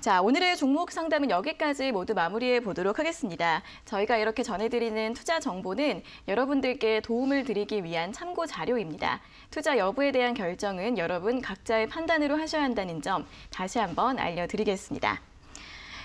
자, 오늘의 종목 상담은 여기까지 모두 마무리해 보도록 하겠습니다. 저희가 이렇게 전해드리는 투자 정보는 여러분들께 도움을 드리기 위한 참고 자료입니다. 투자 여부에 대한 결정은 여러분 각자의 판단으로 하셔야 한다는 점 다시 한번 알려드리겠습니다.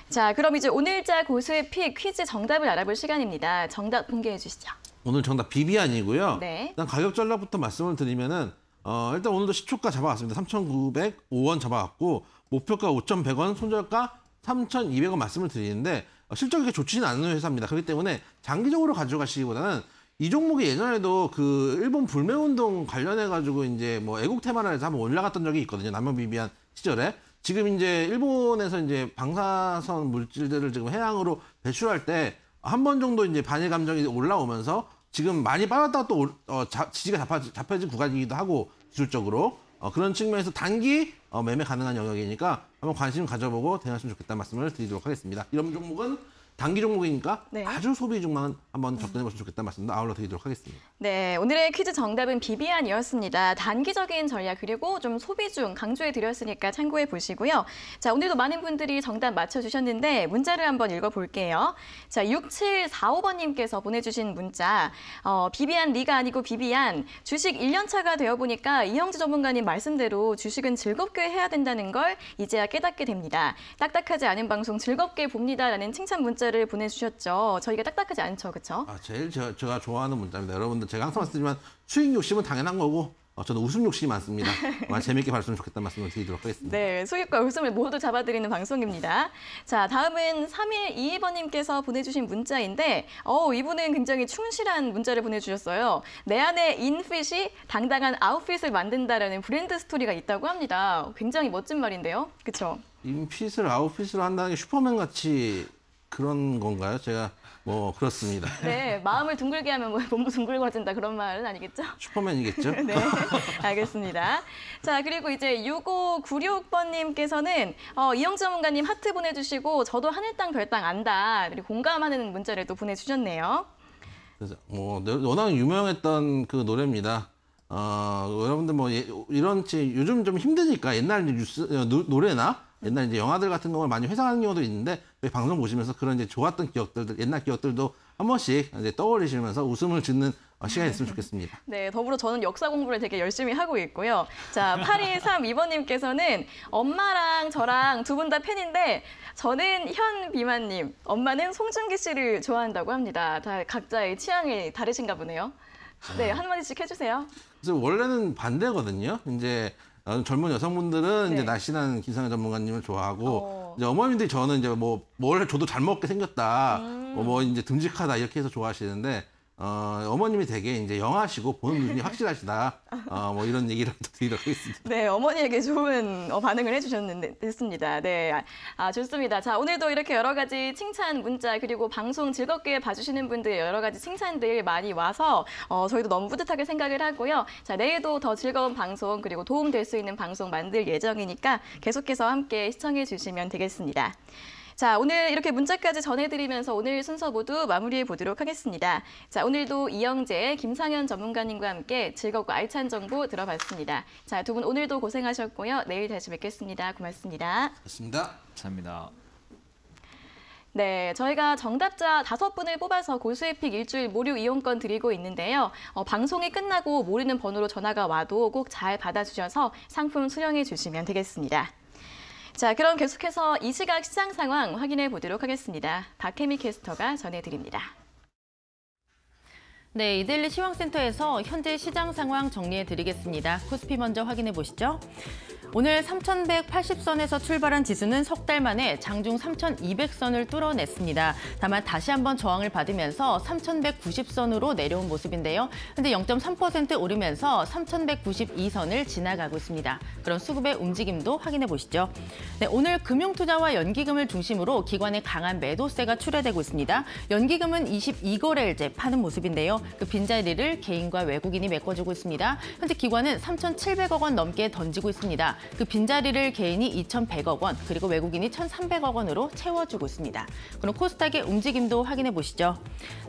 자, 그럼 이제 오늘자 고수의 픽 퀴즈 정답을 알아볼 시간입니다. 정답 공개해 주시죠. 오늘 정답 비비안이고요. 네. 일단 가격 전략부터 말씀을 드리면은 어, 일단 오늘도 시초가 잡아왔습니다. 3,905원 잡아왔고 목표가 5,100원, 손절가 3,200원 말씀을 드리는데 어, 실적이 그렇게 좋지는 않은 회사입니다. 그렇기 때문에 장기적으로 가져가시기보다는 이 종목이 예전에도 그 일본 불매운동 관련해 가지고 이제 뭐 애국 테마를 해서 한번 올라갔던 적이 있거든요. 남영 비비안 시절에 지금 이제 일본에서 이제 방사선 물질들을 지금 해양으로 배출할 때 한 번 정도 이제 반일 감정이 올라오면서 지금 많이 빠졌다가 또 올- 어, 자- 지지가 잡혀, 잡혀진 구간이기도 하고 기술적으로 어, 그런 측면에서 단기 어, 매매 가능한 영역이니까 한번 관심 가져보고 대응하시면 좋겠다는 말씀을 드리도록 하겠습니다. 이런 종목은 단기 종목이니까 네. 아주 소비 중만 한번 접근해 보시면 좋겠다는 말씀도 아울러 드리도록 하겠습니다. 네, 오늘의 퀴즈 정답은 비비안이었습니다. 단기적인 전략 그리고 좀 소비 중 강조해 드렸으니까 참고해 보시고요. 자, 오늘도 많은 분들이 정답 맞춰 주셨는데 문자를 한번 읽어 볼게요. 자, 6745번 님께서 보내 주신 문자. 어, 비비안 리가 아니고 비비안. 주식 1년 차가 되어 보니까 이형주 전문가님 말씀대로 주식은 즐겁게 해야 된다는 걸 이제야 깨닫게 됩니다. 딱딱하지 않은 방송 즐겁게 봅니다라는 칭찬 문자 를 보내주셨죠. 저희가 딱딱하지 않죠, 그렇죠? 아, 제일 저, 제가 좋아하는 문자입니다. 여러분들 제가 항상 말씀드리지만 수익 욕심은 당연한 거고 어, 저는 웃음 욕심이 많습니다. 재밌게 봤으면 좋겠다는 말씀을 드리도록 하겠습니다. 네, 수익과 웃음을 모두 잡아드리는 방송입니다. 자, 다음은 3122번님께서 보내주신 문자인데, 어, 이분은 굉장히 충실한 문자를 보내주셨어요. 내 안에 인핏이 당당한 아웃핏을 만든다라는 브랜드 스토리가 있다고 합니다. 굉장히 멋진 말인데요. 그쵸? 인핏을 아웃핏으로 한다는 게 슈퍼맨 같이 그런 건가요? 제가 뭐 그렇습니다. 네, 마음을 둥글게 하면 뭐 몸도 둥글거진다 그런 말은 아니겠죠? 슈퍼맨이겠죠? 네, 알겠습니다. 자, 그리고 이제 6596번님께서는 어, 이영주 전문가님 하트 보내주시고 저도 하늘땅 별땅 안다. 그리고 공감하는 문자를 또 보내주셨네요. 그래서 뭐 워낙 유명했던 그 노래입니다. 어, 여러분들 뭐 예- 이런 치 요즘 좀 힘드니까 옛날 뉴스 어, 노, 노래나 옛날 이제 영화들 같은 걸 많이 회상하는 경우도 있는데 방송 보시면서 그런 이제 좋았던 기억들 옛날 기억들도 한 번씩 이제 떠올리시면서 웃음을 짓는 어, 시간이 됐으면 좋겠습니다. 네, 더불어 저는 역사 공부를 되게 열심히 하고 있고요. 자, 8232번님께서는 엄마랑 저랑 두 분 다 팬인데 저는 현비만님, 엄마는 송중기 씨를 좋아한다고 합니다. 다 각자의 취향이 다르신가 보네요. 네, 한마디씩 해주세요. 그래서 원래는 반대거든요. 이제 어, 젊은 여성분들은 네. 이제 날씬한 김상현 전문가님을 좋아하고 어. 이제 어머님들이 저는 이제 뭐 뭘 줘도 잘 먹게 생겼다, 음. 뭐, 뭐 이제 듬직하다 이렇게 해서 좋아하시는데 어, 어머님이 되게 이제 영하시고 보는 눈이 확실하시다. 어, 뭐 이런 얘기를 또 드리도록 하겠습니다. 네, 어머니에게 좋은 어, 반응을 해주셨는데 됐습니다. 네, 아, 아, 좋습니다. 자, 오늘도 이렇게 여러 가지 칭찬 문자 그리고 방송 즐겁게 봐주시는 분들 여러 가지 칭찬들 많이 와서 어, 저희도 너무 뿌듯하게 생각을 하고요. 자, 내일도 더 즐거운 방송 그리고 도움 될 수 있는 방송 만들 예정이니까 계속해서 함께 시청해 주시면 되겠습니다. 자, 오늘 이렇게 문자까지 전해드리면서 오늘 순서 모두 마무리해 보도록 하겠습니다. 자, 오늘도 이영재, 김상현 전문가님과 함께 즐겁고 알찬 정보 들어봤습니다. 자, 두 분 오늘도 고생하셨고요. 내일 다시 뵙겠습니다. 고맙습니다. 좋습니다. 감사합니다. 네, 저희가 정답자 다섯 분을 뽑아서 고수의 픽 일주일 무료 이용권 드리고 있는데요. 어, 방송이 끝나고 모르는 번호로 전화가 와도 꼭 잘 받아주셔서 상품 수령해 주시면 되겠습니다. 자, 그럼 계속해서 이 시각 시장 상황 확인해 보도록 하겠습니다. 박혜미 캐스터가 전해드립니다. 네, 이들리 시황센터에서 현재 시장 상황 정리해 드리겠습니다. 코스피 먼저 확인해 보시죠. 오늘 3,180선에서 출발한 지수는 석 달 만에 장중 3,200선을 뚫어냈습니다. 다만 다시 한번 저항을 받으면서 3,190선으로 내려온 모습인데요. 현재 0.3% 오르면서 3,192선을 지나가고 있습니다. 그런 수급의 움직임도 확인해 보시죠. 네, 오늘 금융투자와 연기금을 중심으로 기관의 강한 매도세가 출회되고 있습니다. 연기금은 22거래일째 파는 모습인데요. 그 빈자리를 개인과 외국인이 메꿔주고 있습니다. 현재 기관은 3,700억 원 넘게 던지고 있습니다. 그 빈자리를 개인이 2,100억 원, 그리고 외국인이 1,300억 원으로 채워주고 있습니다. 그럼 코스닥의 움직임도 확인해 보시죠.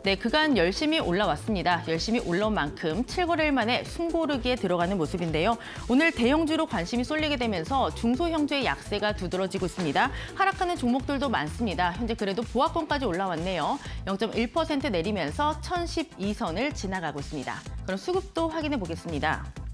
네, 그간 열심히 올라왔습니다. 열심히 올라온 만큼 7거래일 만에 숨고르기에 들어가는 모습인데요. 오늘 대형주로 관심이 쏠리게 되면서 중소형주의 약세가 두드러지고 있습니다. 하락하는 종목들도 많습니다. 현재 그래도 보합권까지 올라왔네요. 0.1% 내리면서 1012선을 지나가고 있습니다. 그럼 수급도 확인해 보겠습니다.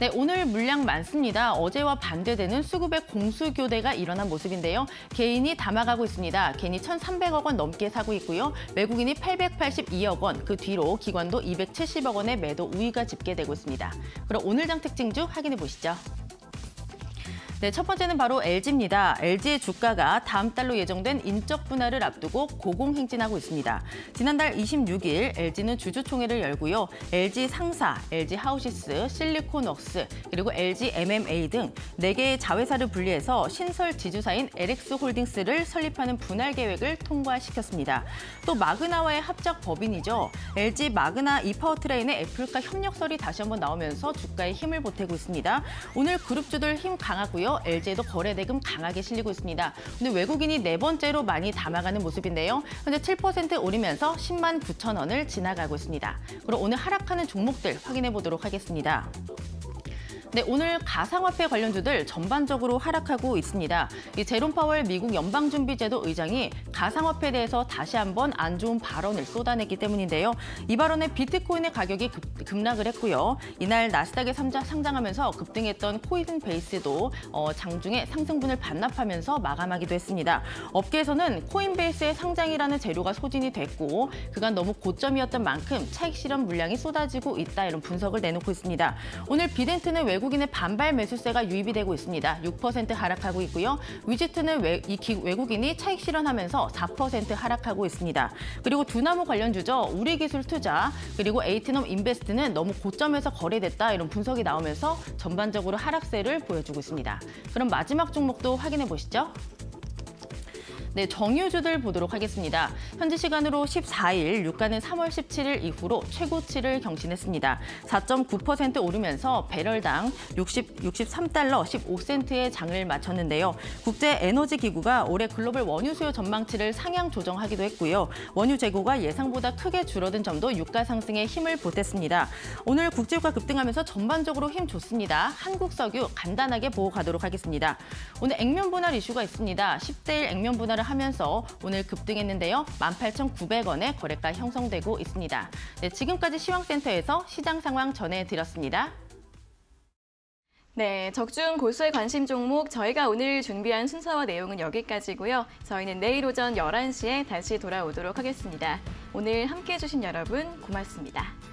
네, 오늘 물량 많습니다. 어제와 반대되는 수급의 공수교대가 일어난 모습인데요. 개인이 담아가고 있습니다. 개인이 1,300억 원 넘게 사고 있고요. 외국인이 882억 원, 그 뒤로 기관도 270억 원의 매도 우위가 집계되고 있습니다. 그럼 오늘 장 특징 중 확인해 보시죠. 네, 첫 번째는 바로 LG입니다. LG의 주가가 다음 달로 예정된 인적 분할을 앞두고 고공행진하고 있습니다. 지난달 26일 LG는 주주총회를 열고요. LG 상사, LG 하우시스, 실리콘웍스, 그리고 LG MMA 등 4개의 자회사를 분리해서 신설 지주사인 LX 홀딩스를 설립하는 분할 계획을 통과시켰습니다. 또 마그나와의 합작 법인이죠. LG 마그나 이파워트레인의 애플과 협력설이 다시 한번 나오면서 주가에 힘을 보태고 있습니다. 오늘 그룹주들 힘 강하고요. LG에도 거래 대금 강하게 실리고 있습니다. 근데 외국인이 네 번째로 많이 담아가는 모습인데요. 현재 7% 오르면서 10만 9천 원을 지나가고 있습니다. 그럼 오늘 하락하는 종목들 확인해 보도록 하겠습니다. 네, 오늘 가상화폐 관련주들 전반적으로 하락하고 있습니다. 이 제롬 파월 미국 연방준비제도 의장이 가상화폐에 대해서 다시 한번 안 좋은 발언을 쏟아냈기 때문인데요. 이 발언에 비트코인의 가격이 급, 급락을 했고요. 이날 나스닥에 상장하면서 급등했던 코인 베이스도 어, 장중에 상승분을 반납하면서 마감하기도 했습니다. 업계에서는 코인베이스의 상장이라는 재료가 소진이 됐고 그간 너무 고점이었던 만큼 차익 실현 물량이 쏟아지고 있다 이런 분석을 내놓고 있습니다. 오늘 비덴트는 외국 외국인의 반발 매수세가 유입이 되고 있습니다. 6% 하락하고 있고요. 위지트는 외, 외국인이 차익 실현하면서 4% 하락하고 있습니다. 그리고 두나무 관련주죠. 우리기술 투자 그리고 에이트넘 인베스트는 너무 고점에서 거래됐다 이런 분석이 나오면서 전반적으로 하락세를 보여주고 있습니다. 그럼 마지막 종목도 확인해 보시죠. 네, 정유주들 보도록 하겠습니다. 현지 시간으로 14일, 유가는 3월 17일 이후로 최고치를 경신했습니다. 4.9% 오르면서 배럴당 60, 63달러 15센트의 장을 마쳤는데요. 국제에너지기구가 올해 글로벌 원유 수요 전망치를 상향 조정하기도 했고요. 원유 재고가 예상보다 크게 줄어든 점도 유가 상승에 힘을 보탰습니다. 오늘 국제유가 급등하면서 전반적으로 힘 좋습니다. 한국 석유 간단하게 보고 가도록 하겠습니다. 오늘 액면 분할 이슈가 있습니다. 10대1 액면 분할을 하면서 오늘 급등했는데요. 18,900원에 거래가 형성되고 있습니다. 네, 지금까지 시황센터에서 시장 상황 전해드렸습니다. 네, 적중 고수의 관심 종목 저희가 오늘 준비한 순서와 내용은 여기까지고요. 저희는 내일 오전 11시에 다시 돌아오도록 하겠습니다. 오늘 함께해 주신 여러분 고맙습니다.